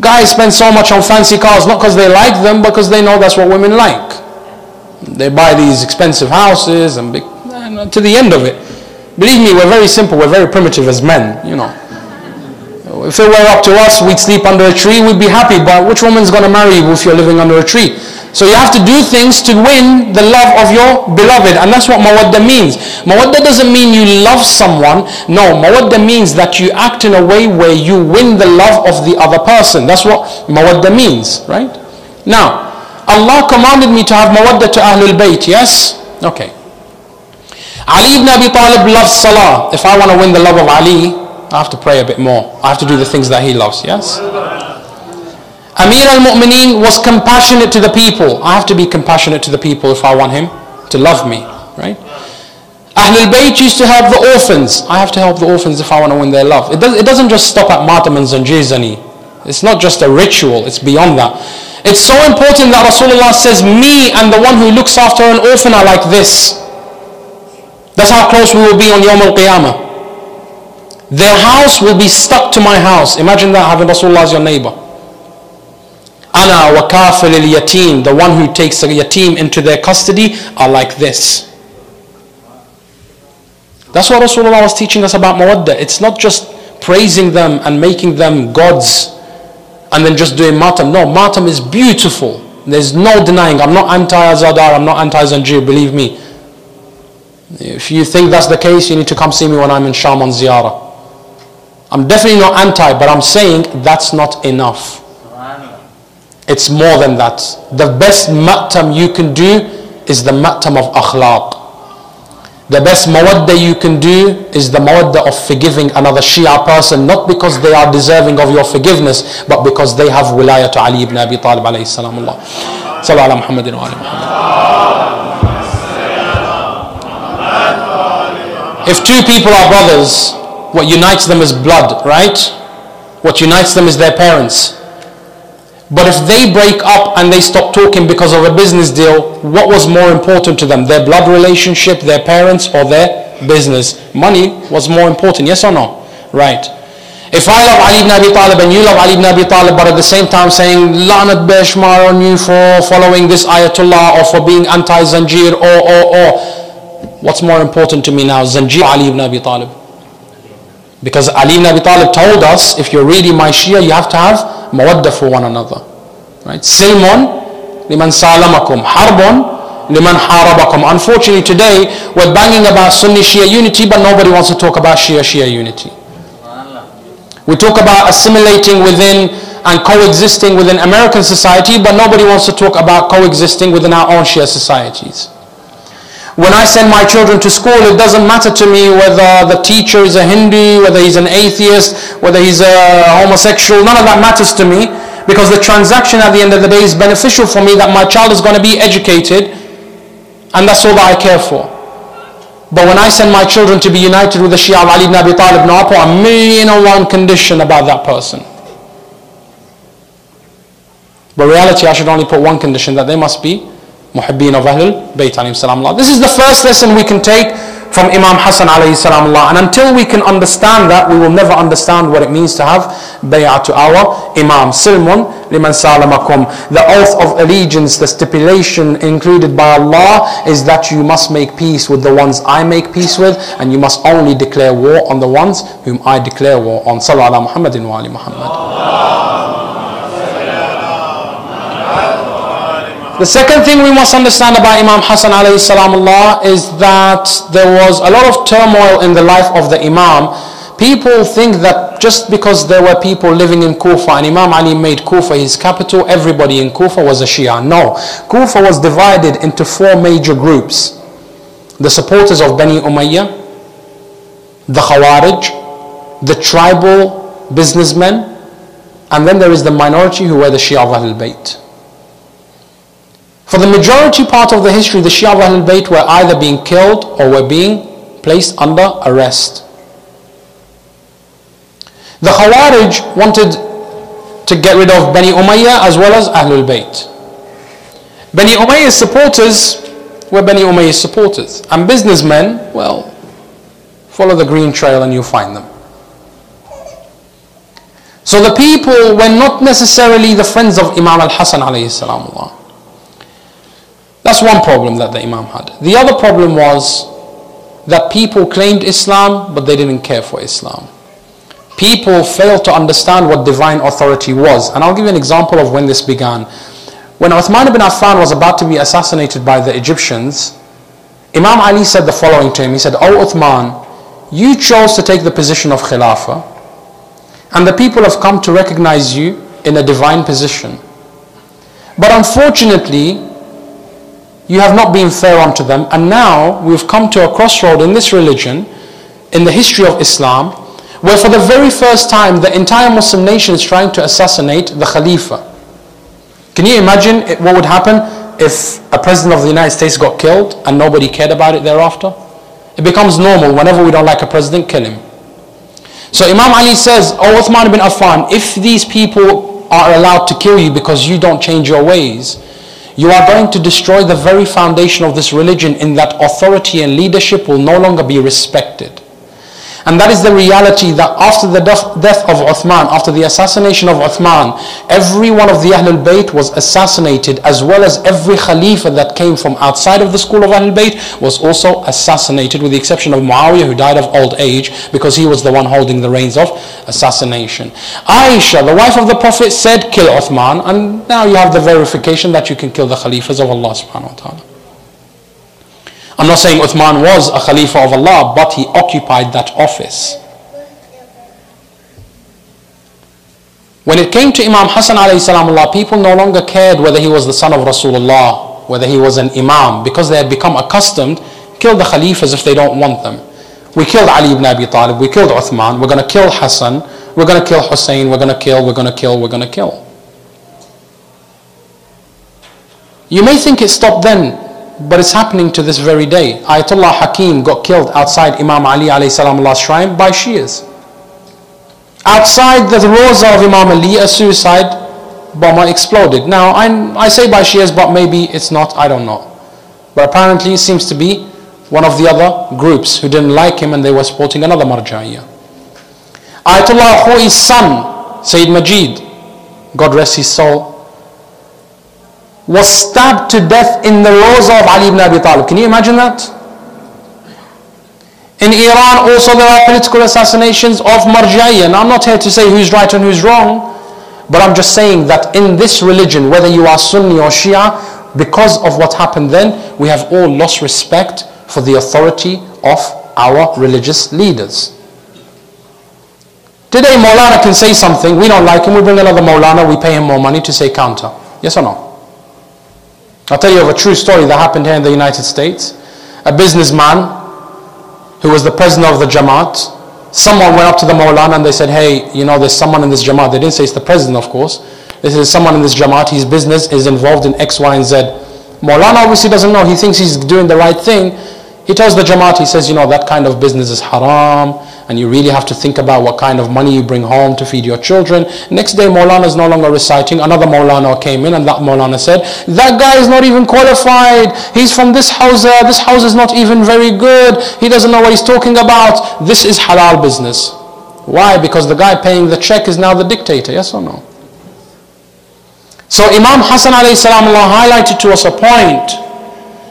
Guys spend so much on fancy cars, not because they like them, but because they know that's what women like. They buy these expensive houses and big, Uh, to the end of it. Believe me, we're very simple, we're very primitive as men, you know. If it were up to us, we'd sleep under a tree, we'd be happy, but which woman's going to marry you if you're living under a tree? So you have to do things to win the love of your beloved. And that's what mawadda means. Mawadda doesn't mean you love someone. No, mawadda means that you act in a way where you win the love of the other person. That's what mawadda means, right? Now, Allah commanded me to have mawadda to Ahlul Bayt, yes? Okay. Ali ibn Abi Talib loves salah. If I want to win the love of Ali, I have to pray a bit more. I have to do the things that he loves, yes? Amir al-Mu'mineen was compassionate to the people. I have to be compassionate to the people if I want him to love me, right? Ahlul Bayt used to help the orphans. I have to help the orphans if I want to win their love. It, does, it doesn't just stop at Matam and Zanjizani. It's not just a ritual, it's beyond that. It's so important that Rasulullah says, me and the one who looks after an orphan are like this. That's how close we will be on Yawm al-Qiyamah. Their house will be stuck to my house. Imagine that having Rasulullah as your neighbor. Ana wa kafil the one who takes a yatim into their custody, are like this. That's what Rasulullah was teaching us about mawadda. It's not just praising them and making them gods and then just doing matam. No, matam is beautiful. There's no denying. I'm not anti-Azadar, I'm not anti-Zanjir, believe me. If you think that's the case, you need to come see me when I'm in Sham on ziyarah. I'm definitely not anti, but I'm saying that's not enough. It's more than that. The best ma'tam you can do is the ma'tam of akhlaq. The best mawadda you can do is the mawadda of forgiving another Shia person, not because they are deserving of your forgiveness, but because they have wilayah to Ali ibn Abi Talib alayhi salam Allah. Ala Muhammadin wa If two people are brothers, what unites them is blood, right? What unites them is their parents. But if they break up and they stop talking because of a business deal, what was more important to them? Their blood relationship, their parents, or their business? Money was more important, yes or no? Right. If I love Ali ibn Abi Talib and you love Ali ibn Abi Talib, but at the same time saying, Lanat Beshmar on you for following this Ayatollah or for being anti-Zanjir or, or, or, what's more important to me now, Zanjir Ali ibn Abi Talib? Because Ali ibn Abi Talib told us, if you're really my Shia, you have to have mawadda for one another. Right? Silmun liman salamakum. Harbun liman harabakum. Unfortunately today, we're banging about Sunni Shia unity, but nobody wants to talk about Shia Shia unity. We talk about assimilating within and coexisting within American society, but nobody wants to talk about coexisting within our own Shia societies. When I send my children to school, it doesn't matter to me whether the teacher is a Hindu, whether he's an atheist, whether he's a homosexual. None of that matters to me because the transaction at the end of the day is beneficial for me that my child is going to be educated and that's all that I care for. But when I send my children to be united with the Shia of Ali ibn Abi Talib, I put a million and one condition about that person. But reality, I should only put one condition that they must be Muhibbeen of Ahlul Bayt This is the first lesson we can take from Imam Hassan alayhi salam And until we can understand that, we will never understand what it means to have bay'ah to our Imam. Silmun liman salamakum. The oath of allegiance, the stipulation included by Allah is that you must make peace with the ones I make peace with and you must only declare war on the ones whom I declare war on. Sallallahu Muhammadin wa ali Muhammad. The second thing we must understand about Imam Hassan alayhi salamullah is that there was a lot of turmoil in the life of the Imam. People think that just because there were people living in Kufa and Imam Ali made Kufa his capital, everybody in Kufa was a Shia. No. Kufa was divided into four major groups. The supporters of Bani Umayyah, the Khawarij, the tribal businessmen, and then there is the minority who were the Shia of Ahlul Bayt. For the majority part of the history, the Shia of Ahlul Bayt were either being killed or were being placed under arrest. The Khawarij wanted to get rid of Bani Umayyah as well as Ahlul Bayt. Bani Umayyah's supporters We're Bani Umayyah's supporters. And businessmen, well, follow the green trail and you'll find them. So the people were not necessarily the friends of Imam al-Hasan alayhi salam. That's one problem that the Imam had. The other problem was that people claimed Islam but they didn't care for Islam. People failed to understand what divine authority was. And I'll give you an example of when this began. When Uthman ibn Affan was about to be assassinated by the Egyptians, Imam Ali said the following to him. He said, O Uthman, you chose to take the position of Khilafah and the people have come to recognize you in a divine position. But unfortunately, you have not been fair unto them. And now we've come to a crossroad in this religion, in the history of Islam, where for the very first time the entire Muslim nation is trying to assassinate the Khalifa. Can you imagine what would happen if a president of the United States got killed and nobody cared about it thereafter? It becomes normal whenever we don't like a president, kill him. So Imam Ali says, O Uthman ibn Affan, if these people are allowed to kill you because you don't change your ways, you are going to destroy the very foundation of this religion in that authority and leadership will no longer be respected. And that is the reality that after the death of Uthman, after the assassination of Uthman, every one of the Ahlul Bayt was assassinated as well as every Khalifa that came from outside of the school of Ahlul Bayt was also assassinated with the exception of Muawiyah who died of old age because he was the one holding the reins of assassination. Aisha, the wife of the Prophet said kill Uthman and now you have the verification that you can kill the Khalifas of Allah subhanahu wa ta'ala. I'm not saying Uthman was a Khalifa of Allah, but he occupied that office. When it came to Imam Hassan alayhi Allah, people no longer cared whether he was the son of Rasulullah, whether he was an Imam, because they had become accustomed, kill the Khalifas if they don't want them. We killed Ali ibn Abi Talib, we killed Uthman, we're going to kill Hassan, we're going to kill Hussein, we're going to kill, we're going to kill, we're going to kill. You may think it stopped then, but it's happening to this very day. Ayatollah Hakim got killed outside Imam Ali Allah's shrine by Shias. Outside the Rosa of Imam Ali, a suicide bomber exploded. Now, I, I say by Shias, but maybe it's not, I don't know. But apparently it seems to be one of the other groups who didn't like him and they were supporting another Marja'iyah. Ayatollah Khoi's son, Sayyid Majid, God rest his soul, was stabbed to death in the Rosa of Ali ibn Abi Talib. Can you imagine that? In Iran also there are political assassinations of Marja'iyah. And I'm not here to say who's right and who's wrong. But I'm just saying that in this religion, whether you are Sunni or Shia, because of what happened then, we have all lost respect for the authority of our religious leaders. Today Maulana can say something, we don't like him, we bring another Maulana, we pay him more money to say counter. Yes or no? I'll tell you of a true story that happened here in the United States. A businessman who was the president of the Jamaat, someone went up to the Maulana and they said, hey, you know, there's someone in this Jamaat. They didn't say it's the president, of course. This is someone in this Jamaat, his business is involved in X, Y, and Z. Maulana obviously doesn't know. He thinks he's doing the right thing. He tells the Jamaat, he says, you know, that kind of business is haram and you really have to think about what kind of money you bring home to feed your children. Next day, Maulana is no longer reciting. Another Maulana came in and that Maulana said, that guy is not even qualified. He's from this house. Uh, this house is not even very good. He doesn't know what he's talking about. This is halal business. Why? Because the guy paying the check is now the dictator. Yes or no? So Imam Hassan salam highlighted to us a point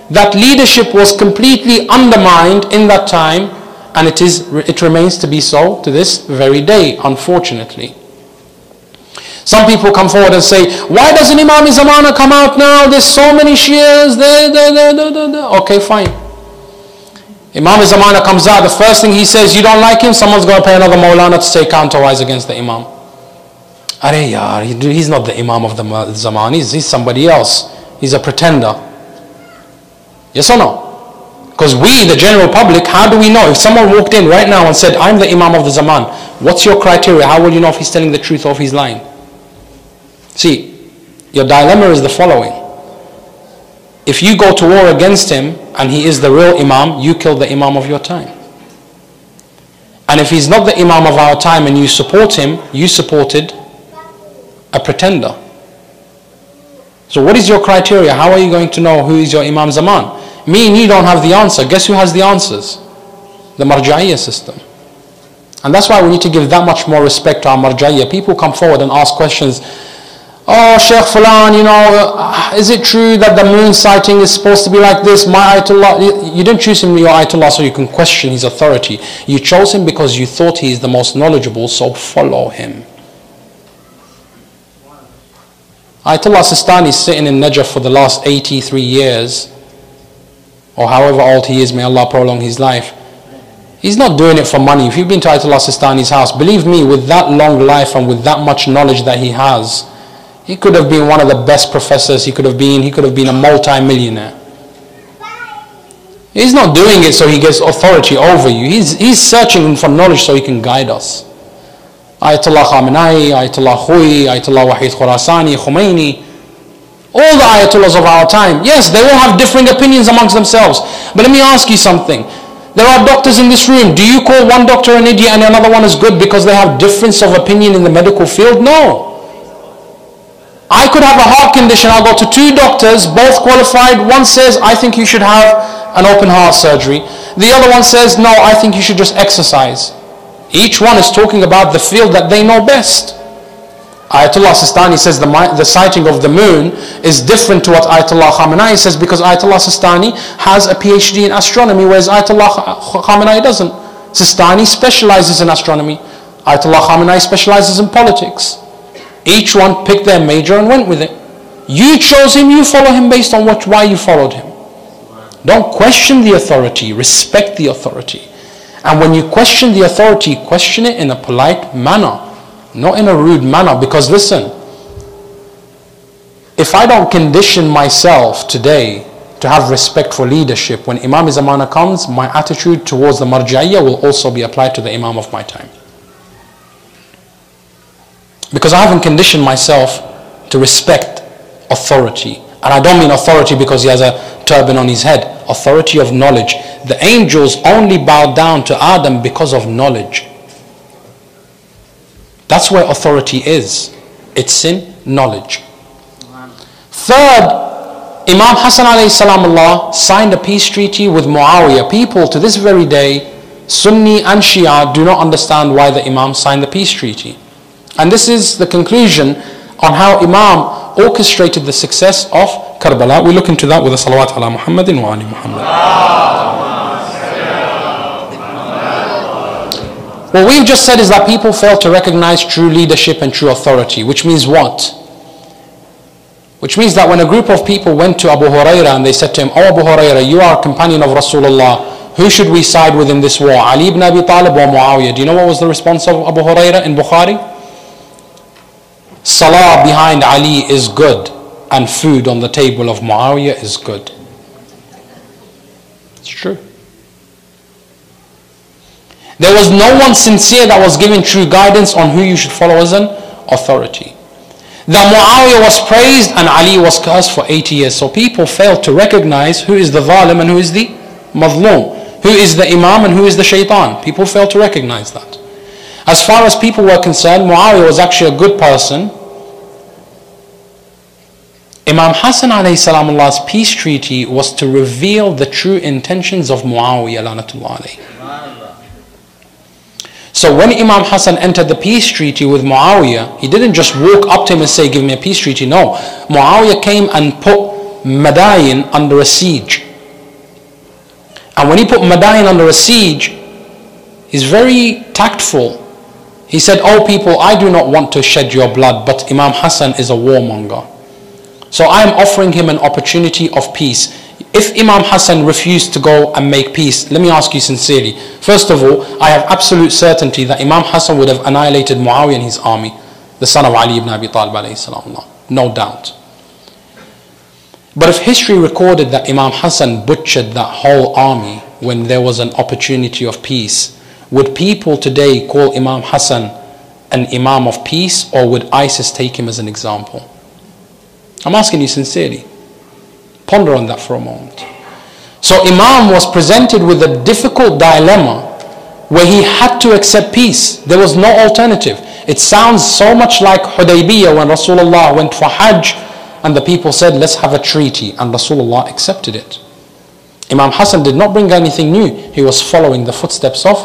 that leadership was completely undermined in that time and it, is, it remains to be so to this very day, unfortunately. Some people come forward and say, why doesn't Imam Zamana come out now? There's so many Shias. There, there, there, there, there. Okay, fine. Imam Zamana comes out, the first thing he says, you don't like him, someone's going to pay another Maulana to say counterwise against the Imam. Are yaar, he's not the Imam of the Zaman, he's, he's somebody else. He's a pretender. Yes or no? Because we, the general public, how do we know? If someone walked in right now and said, I'm the Imam of the Zaman, what's your criteria? How will you know if he's telling the truth or if he's lying? See, your dilemma is the following. If you go to war against him and he is the real Imam, you kill the Imam of your time. And if he's not the Imam of our time and you support him, you supported a pretender. So what is your criteria? How are you going to know who is your Imam Zaman? Me and you don't have the answer. Guess who has the answers? The marja'iyah system. And that's why we need to give that much more respect to our marja'iyah. People come forward and ask questions. Oh, Sheikh Fulan, you know, uh, is it true that the moon sighting is supposed to be like this? My Ayatollah. You didn't choose him your Ayatollah so you can question his authority. You chose him because you thought he is the most knowledgeable, so follow him. Ayatollah Sistani is sitting in Najaf for the last 83 years, or however old he is, may Allah prolong his life. He's not doing it for money. If you've been to Ayatollah Sistani's house, believe me, with that long life and with that much knowledge that he has, he could have been one of the best professors. He could have been, he could have been a multi-millionaire. He's not doing it so he gets authority over you. He's, he's searching for knowledge so he can guide us. Ayatollah Khamenei, Ayatollah Khoi, Ayatollah Wahid Khurasani, Khomeini, all the Ayatollahs of our time. Yes, they all have differing opinions amongst themselves. But let me ask you something. There are doctors in this room. Do you call one doctor an idiot and another one is good because they have difference of opinion in the medical field? No. I could have a heart condition. I'll go to two doctors, both qualified. One says, I think you should have an open heart surgery. The other one says, no, I think you should just exercise. Each one is talking about the field that they know best. Ayatollah Sistani says the, the sighting of the moon is different to what Ayatollah Khamenei says because Ayatollah Sistani has a PhD in astronomy whereas Ayatollah Khamenei doesn't. Sistani specializes in astronomy. Ayatollah Khamenei specializes in politics. Each one picked their major and went with it. You chose him, you follow him based on what, why you followed him. Don't question the authority, respect the authority. And when you question the authority, question it in a polite manner not in a rude manner. Because listen, if I don't condition myself today to have respect for leadership, when Imam Zamana comes, my attitude towards the marja'iyah will also be applied to the Imam of my time. Because I haven't conditioned myself to respect authority. And I don't mean authority because he has a turban on his head. Authority of knowledge. The angels only bowed down to Adam because of knowledge. That's where authority is. It's in knowledge. Third, Imam Hassan Allah signed a peace treaty with Muawiyah. People to this very day, Sunni and Shia, do not understand why the Imam signed the peace treaty. And this is the conclusion on how Imam orchestrated the success of Karbala. We look into that with a salawat ala Muhammadin wa ali Muhammad. What we've just said is that people fail to recognize true leadership and true authority, which means what? Which means that when a group of people went to Abu Huraira and they said to him, Oh Abu Huraira, you are a companion of Rasulullah. Who should we side with in this war? Ali ibn Abi Talib or Muawiyah? Do you know what was the response of Abu Huraira in Bukhari? Salah behind Ali is good and food on the table of Muawiyah is good. It's true. There was no one sincere that was giving true guidance on who you should follow as an authority. That Muawiyah was praised and Ali was cursed for 80 years. So people failed to recognize who is the zalim and who is the madlum, who is the imam and who is the shaitan. People failed to recognize that. As far as people were concerned, Muawiyah was actually a good person. Imam Hassan Allah's peace treaty was to reveal the true intentions of Muawiyah so when Imam Hassan entered the peace treaty with Muawiyah, he didn't just walk up to him and say, give me a peace treaty. No. Muawiyah came and put Madain under a siege. And when he put Madain under a siege, he's very tactful. He said, Oh people, I do not want to shed your blood, but Imam Hassan is a warmonger. So I am offering him an opportunity of peace. If Imam Hassan refused to go and make peace, let me ask you sincerely. First of all, I have absolute certainty that Imam Hassan would have annihilated Muawiyah and his army, the son of Ali ibn Abi Talib No doubt. But if history recorded that Imam Hassan butchered that whole army when there was an opportunity of peace, would people today call Imam Hassan an Imam of peace or would ISIS take him as an example? I'm asking you sincerely. Ponder on that for a moment. So Imam was presented with a difficult dilemma where he had to accept peace. There was no alternative. It sounds so much like Hudaybiyah when Rasulullah went for Hajj and the people said, let's have a treaty. And Rasulullah accepted it. Imam Hassan did not bring anything new. He was following the footsteps of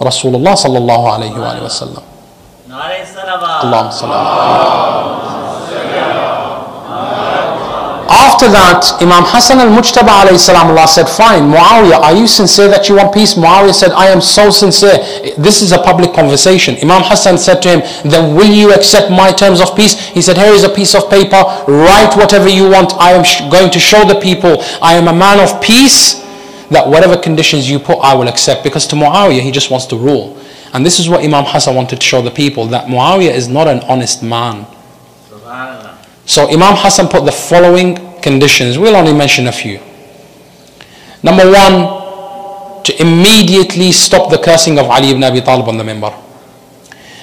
Rasulullah sallallahu alayhi wa sallam. After that, Imam Hassan al-Mujtaba Allah said, fine, Muawiyah, are you sincere that you want peace? Muawiyah said, I am so sincere. This is a public conversation. Imam Hassan said to him, then will you accept my terms of peace? He said, here is a piece of paper, write whatever you want. I am going to show the people I am a man of peace, that whatever conditions you put, I will accept. Because to Muawiyah, he just wants to rule. And this is what Imam Hassan wanted to show the people, that Muawiyah is not an honest man. So Imam Hassan put the following conditions. We'll only mention a few. Number one, to immediately stop the cursing of Ali ibn Abi Talib on the minbar.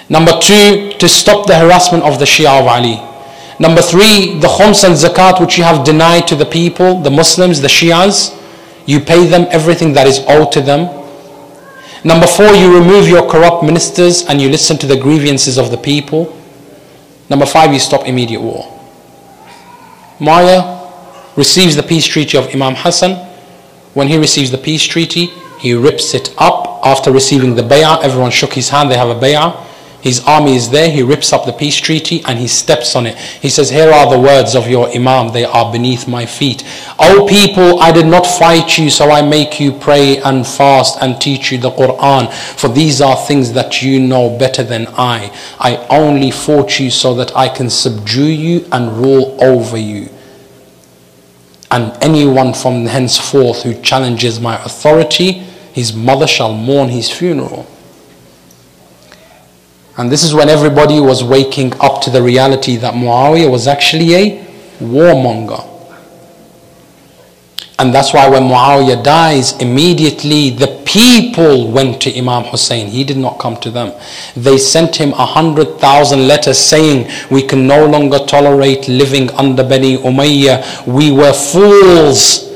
Number two, to stop the harassment of the Shia of Ali. Number three, the khums and zakat which you have denied to the people, the Muslims, the Shias, you pay them everything that is owed to them. Number four, you remove your corrupt ministers and you listen to the grievances of the people. Number five, you stop immediate war. Muawiyah receives the peace treaty of Imam Hassan. When he receives the peace treaty, he rips it up after receiving the bay'ah. Everyone shook his hand, they have a bay'ah. His army is there, he rips up the peace treaty and he steps on it. He says, Here are the words of your Imam, they are beneath my feet. O people, I did not fight you, so I make you pray and fast and teach you the Quran. For these are things that you know better than I. I only fought you so that I can subdue you and rule over you. And anyone from henceforth who challenges my authority, his mother shall mourn his funeral. And this is when everybody was waking up to the reality that Muawiyah was actually a warmonger. And that's why when Muawiyah dies, immediately the people went to Imam Hussein. He did not come to them. They sent him a hundred thousand letters saying, We can no longer tolerate living under Bani Umayyah. We were fools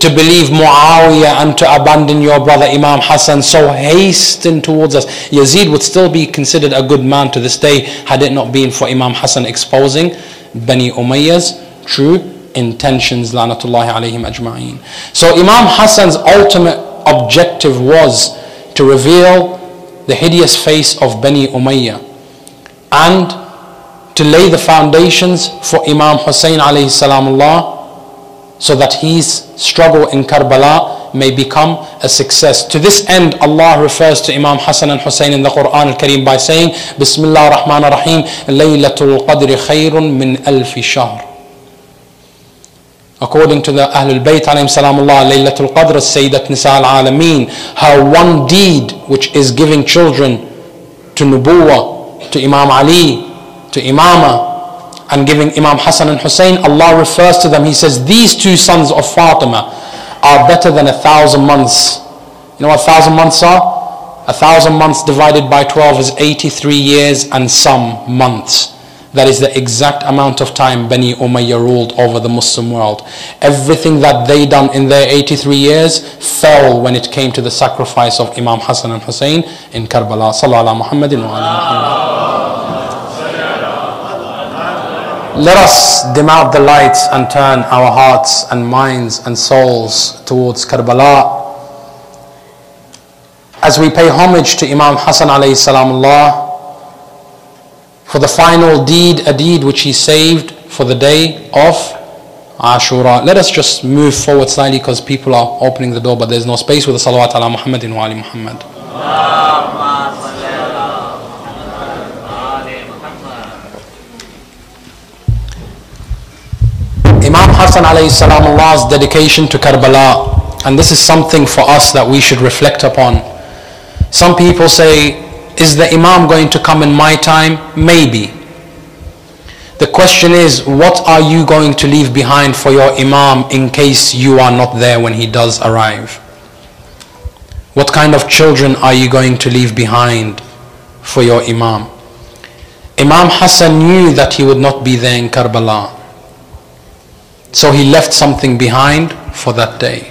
to believe Muawiyah and to abandon your brother Imam Hassan. So hasten towards us. Yazid would still be considered a good man to this day had it not been for Imam Hassan exposing Bani Umayyah's true intentions lanatullahi alayhim ajma'in. So Imam Hassan's ultimate objective was to reveal the hideous face of Bani Umayyah and to lay the foundations for Imam Hussein alayhi salamullah so that his struggle in Karbala may become a success. To this end, Allah refers to Imam Hassan and Hussein in the Quran al-Kareem by saying, Bismillah ar-Rahman ar-Rahim, Laylatul Qadr khayrun min alfi shahr. According to the Ahlul Bayt alayhim Laylatul Qadr Sayyidat Nisa al-Alameen, her one deed which is giving children to Nubuwa, to Imam Ali, to Imama, and giving Imam Hassan and Hussein, Allah refers to them, He says, these two sons of Fatima are better than a thousand months. You know what a thousand months are? A thousand months divided by 12 is 83 years and some months. That is the exact amount of time Bani Umayyah ruled over the Muslim world. Everything that they done in their 83 years fell when it came to the sacrifice of Imam Hassan and Hussein in Karbala. Sallallahu Muhammadin wa Let us dim out the lights and turn our hearts and minds and souls towards Karbala. As we pay homage to Imam Hassan alayhi salamullah, for the final deed, a deed which he saved for the day of Ashura. Let us just move forward slightly because people are opening the door, but there's no space with the salawat ala Muhammadin wa ali Muhammad. Hassan alayhi salam Allah's dedication to Karbala and this is something for us that we should reflect upon. Some people say is the Imam going to come in my time? Maybe. The question is, what are you going to leave behind for your Imam in case you are not there when he does arrive? What kind of children are you going to leave behind for your Imam? Imam Hassan knew that he would not be there in Karbala. So he left something behind for that day.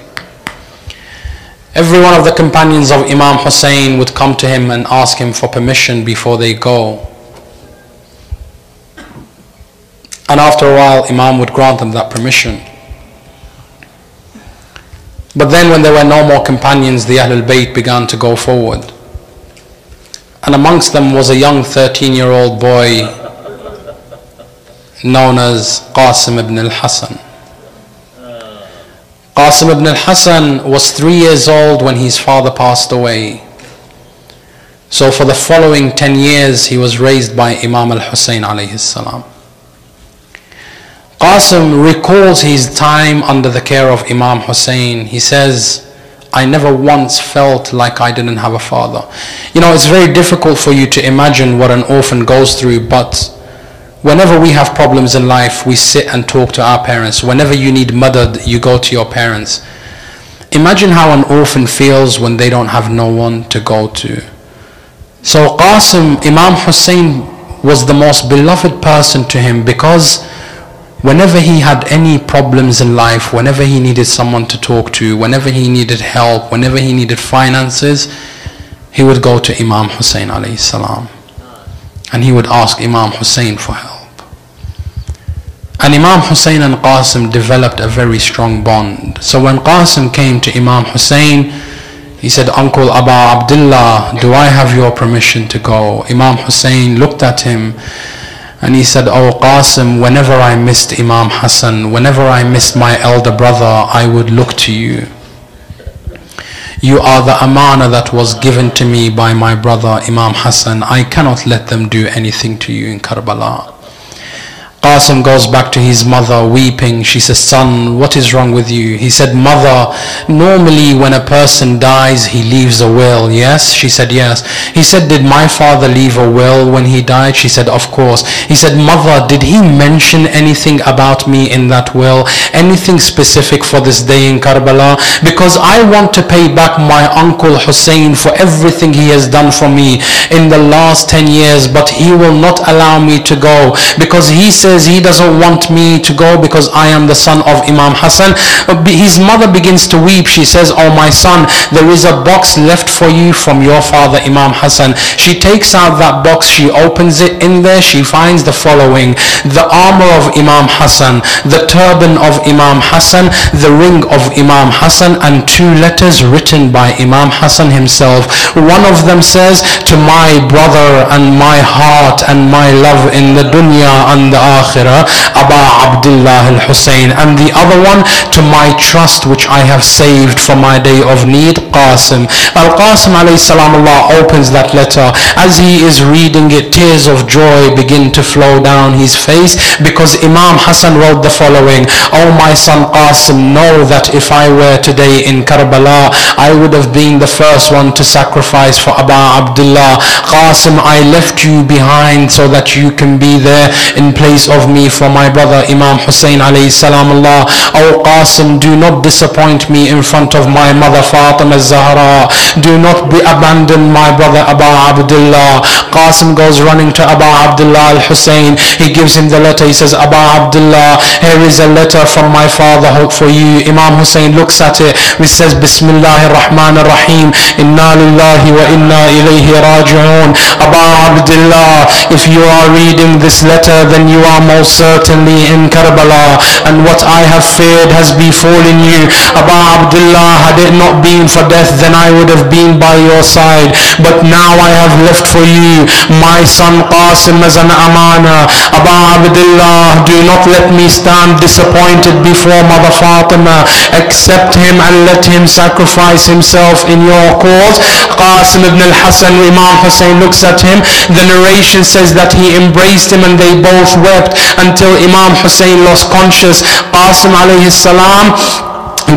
Every one of the companions of Imam Hussein would come to him and ask him for permission before they go. And after a while, Imam would grant them that permission. But then when there were no more companions, the Ahlul Bayt began to go forward. And amongst them was a young 13 year old boy known as Qasim ibn al-Hasan. Qasim ibn al-Hasan was three years old when his father passed away. So for the following 10 years he was raised by Imam al-Hussein alayhi salam. Qasim recalls his time under the care of Imam Hussein. He says, I never once felt like I didn't have a father. You know, it's very difficult for you to imagine what an orphan goes through, but whenever we have problems in life, we sit and talk to our parents. Whenever you need mother, you go to your parents. Imagine how an orphan feels when they don't have no one to go to. So Qasim, Imam Hussein was the most beloved person to him because whenever he had any problems in life, whenever he needed someone to talk to, whenever he needed help, whenever he needed finances, he would go to Imam Hussein alayhi salam. And he would ask Imam Hussein for help. And Imam Hussein and Qasim developed a very strong bond. So when Qasim came to Imam Hussein, he said, Uncle Aba Abdullah, do I have your permission to go? Imam Hussein looked at him and he said, Oh Qasim, whenever I missed Imam Hassan, whenever I missed my elder brother, I would look to you. You are the amana that was given to me by my brother Imam Hassan. I cannot let them do anything to you in Karbala. Qasim goes back to his mother weeping. She says, son, what is wrong with you? He said, mother, normally when a person dies, he leaves a will. Yes? She said, yes. He said, did my father leave a will when he died? She said, of course. He said, mother, did he mention anything about me in that will? Anything specific for this day in Karbala? Because I want to pay back my uncle Hussein for everything he has done for me in the last 10 years, but he will not allow me to go because he said says he doesn't want me to go because I am the son of Imam Hassan. His mother begins to weep. She says, Oh my son, there is a box left for you from your father Imam Hassan. She takes out that box, she opens it. In there she finds the following. The armor of Imam Hassan, the turban of Imam Hassan, the ring of Imam Hassan and two letters written by Imam Hassan himself. One of them says, to my brother and my heart and my love in the dunya and the akhirah, Aba Abdullah al-Hussein. And the other one, to my trust which I have saved for my day of need, Qasim. Al-Qasim alayhi salam Allah opens that letter. As he is reading it, tears of joy begin to flow down his face because Imam Hassan wrote the following, Oh my son Qasim, know that if I were today in Karbala, I would have been the first one to sacrifice for Aba Abdullah. Qasim, I left you behind so that you can be there in place of me for my brother Imam Hussein alayhi salam Allah. Oh Qasim, do not disappoint me in front of my mother Fatima Zahra. Do not be abandon my brother Abu Abdullah. Qasim goes running to Abu Abdullah al-Hussein. He gives him the letter. He says, Abu Abdullah, here is a letter from my father hope for you. Imam Hussein looks at it. He says, Bismillah ar-Rahman ar-Rahim. Inna lillahi wa inna ilayhi raji'un. Abu Abdullah, if you are reading this letter, then you are most certainly in Karbala and what I have feared has befallen you. Abu Abdullah, had it not been for death, then I would have been by your side. But now I have left for you my son Qasim as an amana. Abu Abdullah, do not let me stand disappointed before Mother Fatima. Accept him and let him sacrifice himself in your cause. Qasim ibn al-Hasan, Imam Hussein looks at him. The narration says that he embraced him and they both wept until Imam Hussein lost conscious. Qasim alayhi salam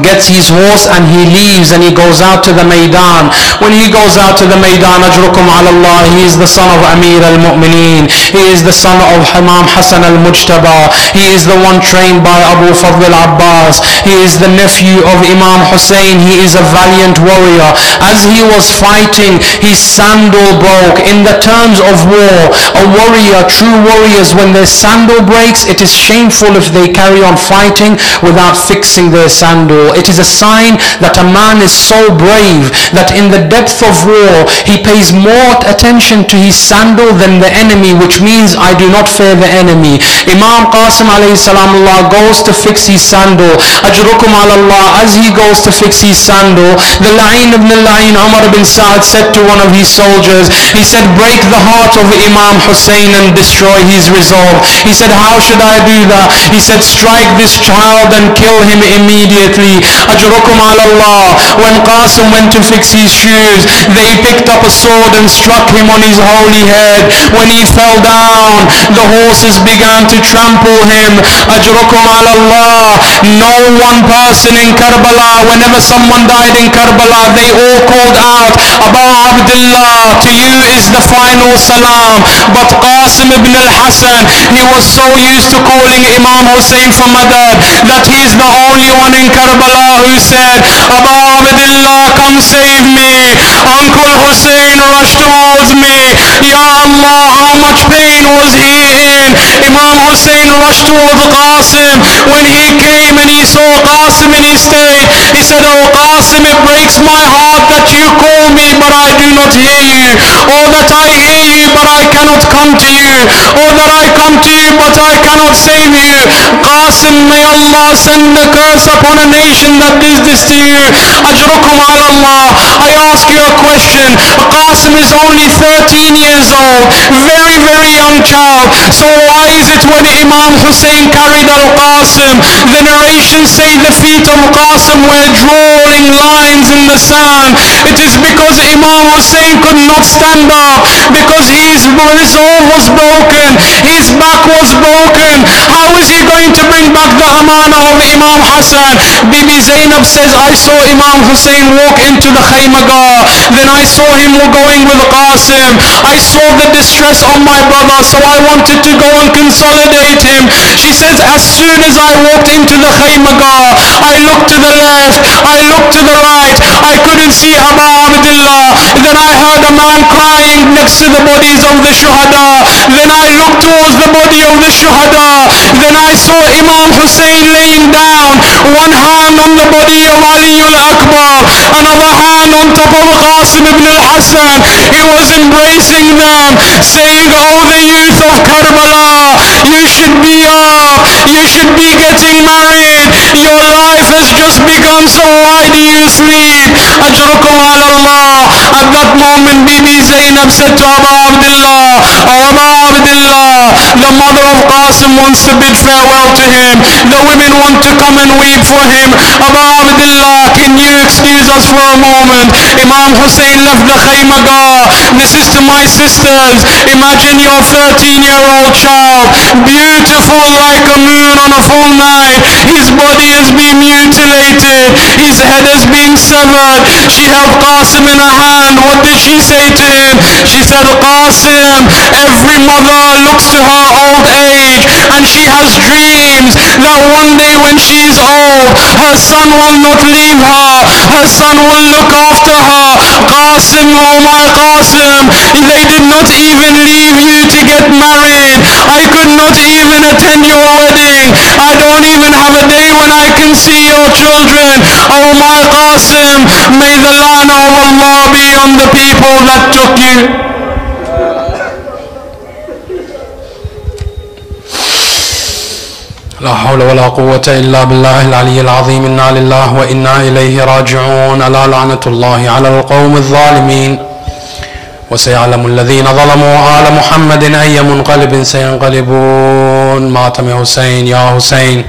gets his horse and he leaves and he goes out to the Maidan. When he goes out to the Maidan, Ajrukum ala Allah, he is the son of Amir al-Mu'mineen. He is the son of Imam Hassan al-Mujtaba. He is the one trained by Abu Fadl al-Abbas. He is the nephew of Imam Hussein. He is a valiant warrior. As he was fighting, his sandal broke. In the terms of war, a warrior, true warriors, when their sandal breaks, it is shameful if they carry on fighting without fixing their sandal people. It is a sign that a man is so brave that in the depth of war he pays more attention to his sandal than the enemy, which means I do not fear the enemy. Imam Qasim alayhi salamullah goes to fix his sandal. Ajrukum Allah as he goes to fix his sandal. The La'in ibn al-La'in Umar ibn Sa'ad said to one of his soldiers, he said, break the heart of Imam Hussein and destroy his resolve. He said, how should I do that? He said, strike this child and kill him immediately. Ajrukum Allah. When Qasim went to fix his shoes, they picked up a sword and struck him on his holy head. When he fell down, the horses began to trample him. Ajrukum Allah. No one person in Karbala, whenever someone died in Karbala, they all called out, Abu Abdullah, to you is the final salam. But Qasim ibn al-Hassan, he was so used to calling Imam Hussein for madad that he is the only one in Karbala who said, Abu Abdullah, come save me. Uncle Hussein rushed towards me. Ya Allah, how much pain was he in? Imam Hussein rushed towards Qasim. When he came and he saw Qasim in his state, he said, Oh Qasim, it breaks my heart that you call me, but I do not hear you. Or that I hear you, but I cannot come to you. Or that I come to you, but I cannot save you. Qasim, may Allah send a curse upon a nation that does this to you. Ajrukum Allah. I ask you a question. Qasim is only 13 years old. Very, very young child. So why is it when Imam Hussein carried al-Qasim, the narrations say the feet of Qasim were drawing lines in the sand. It is because Imam Hussein could not stand up, because his resolve was broken, his back was broken. How is he going to bring back of Imam Hassan? Bibi Zainab says, I saw Imam Hussein walk into the Khaymagar. Then I saw him going with Qasim. I saw the distress on my brother, so I wanted to go and consolidate him. She says, as soon as I walked into the Khaymagar, I looked to the left, I looked to the right, I couldn't see Abu Abdullah. Then I heard a man crying next to the bodies of the Shuhada. Then I looked towards the body of the Shuhada. Then I saw Imam Hussein laying down, one hand on the body of Ali al-Akbar, another hand on top of Qasim ibn al-Hassan. He was embracing them, saying, Oh, the youth of Karbala, you should be up, you should be getting married, your life has just begun, so why do you sleep? At that moment, Bibi Zainab said to Abu Abdullah, Oh Abu Abdullah, the mother of Qasim wants to bid farewell to him. The women want to come and weep for him. Abu Abdullah, can you excuse us for a moment? Imam Hussein left the Khaymagar. This is to my sisters. Imagine your 13-year-old child, beautiful like a moon on a full night. His body has been mutilated. His head has been severed. She held Qasim in her hand. What did she say to him? She said, Qasim, every mother looks to her old age and she has dreams that one day when she is old, her son will not leave her. Her son will look after her. Qasim, oh my Qasim, they did not even leave you to get married. I could not even attend your wedding. I don't even have a day when I can see your children. Oh my Qasim, may the lana of Allah be on the people that took you. لا حول ولا قوة إلا بالله العلي العظيم. إنا لله وإنا إليه راجعون. ألا لعنة الله على القوم الظالمين؟ وسيعلم الذين ظلموا آل محمد أي منقلب سينقلبون. ماتم حسين يا حسين.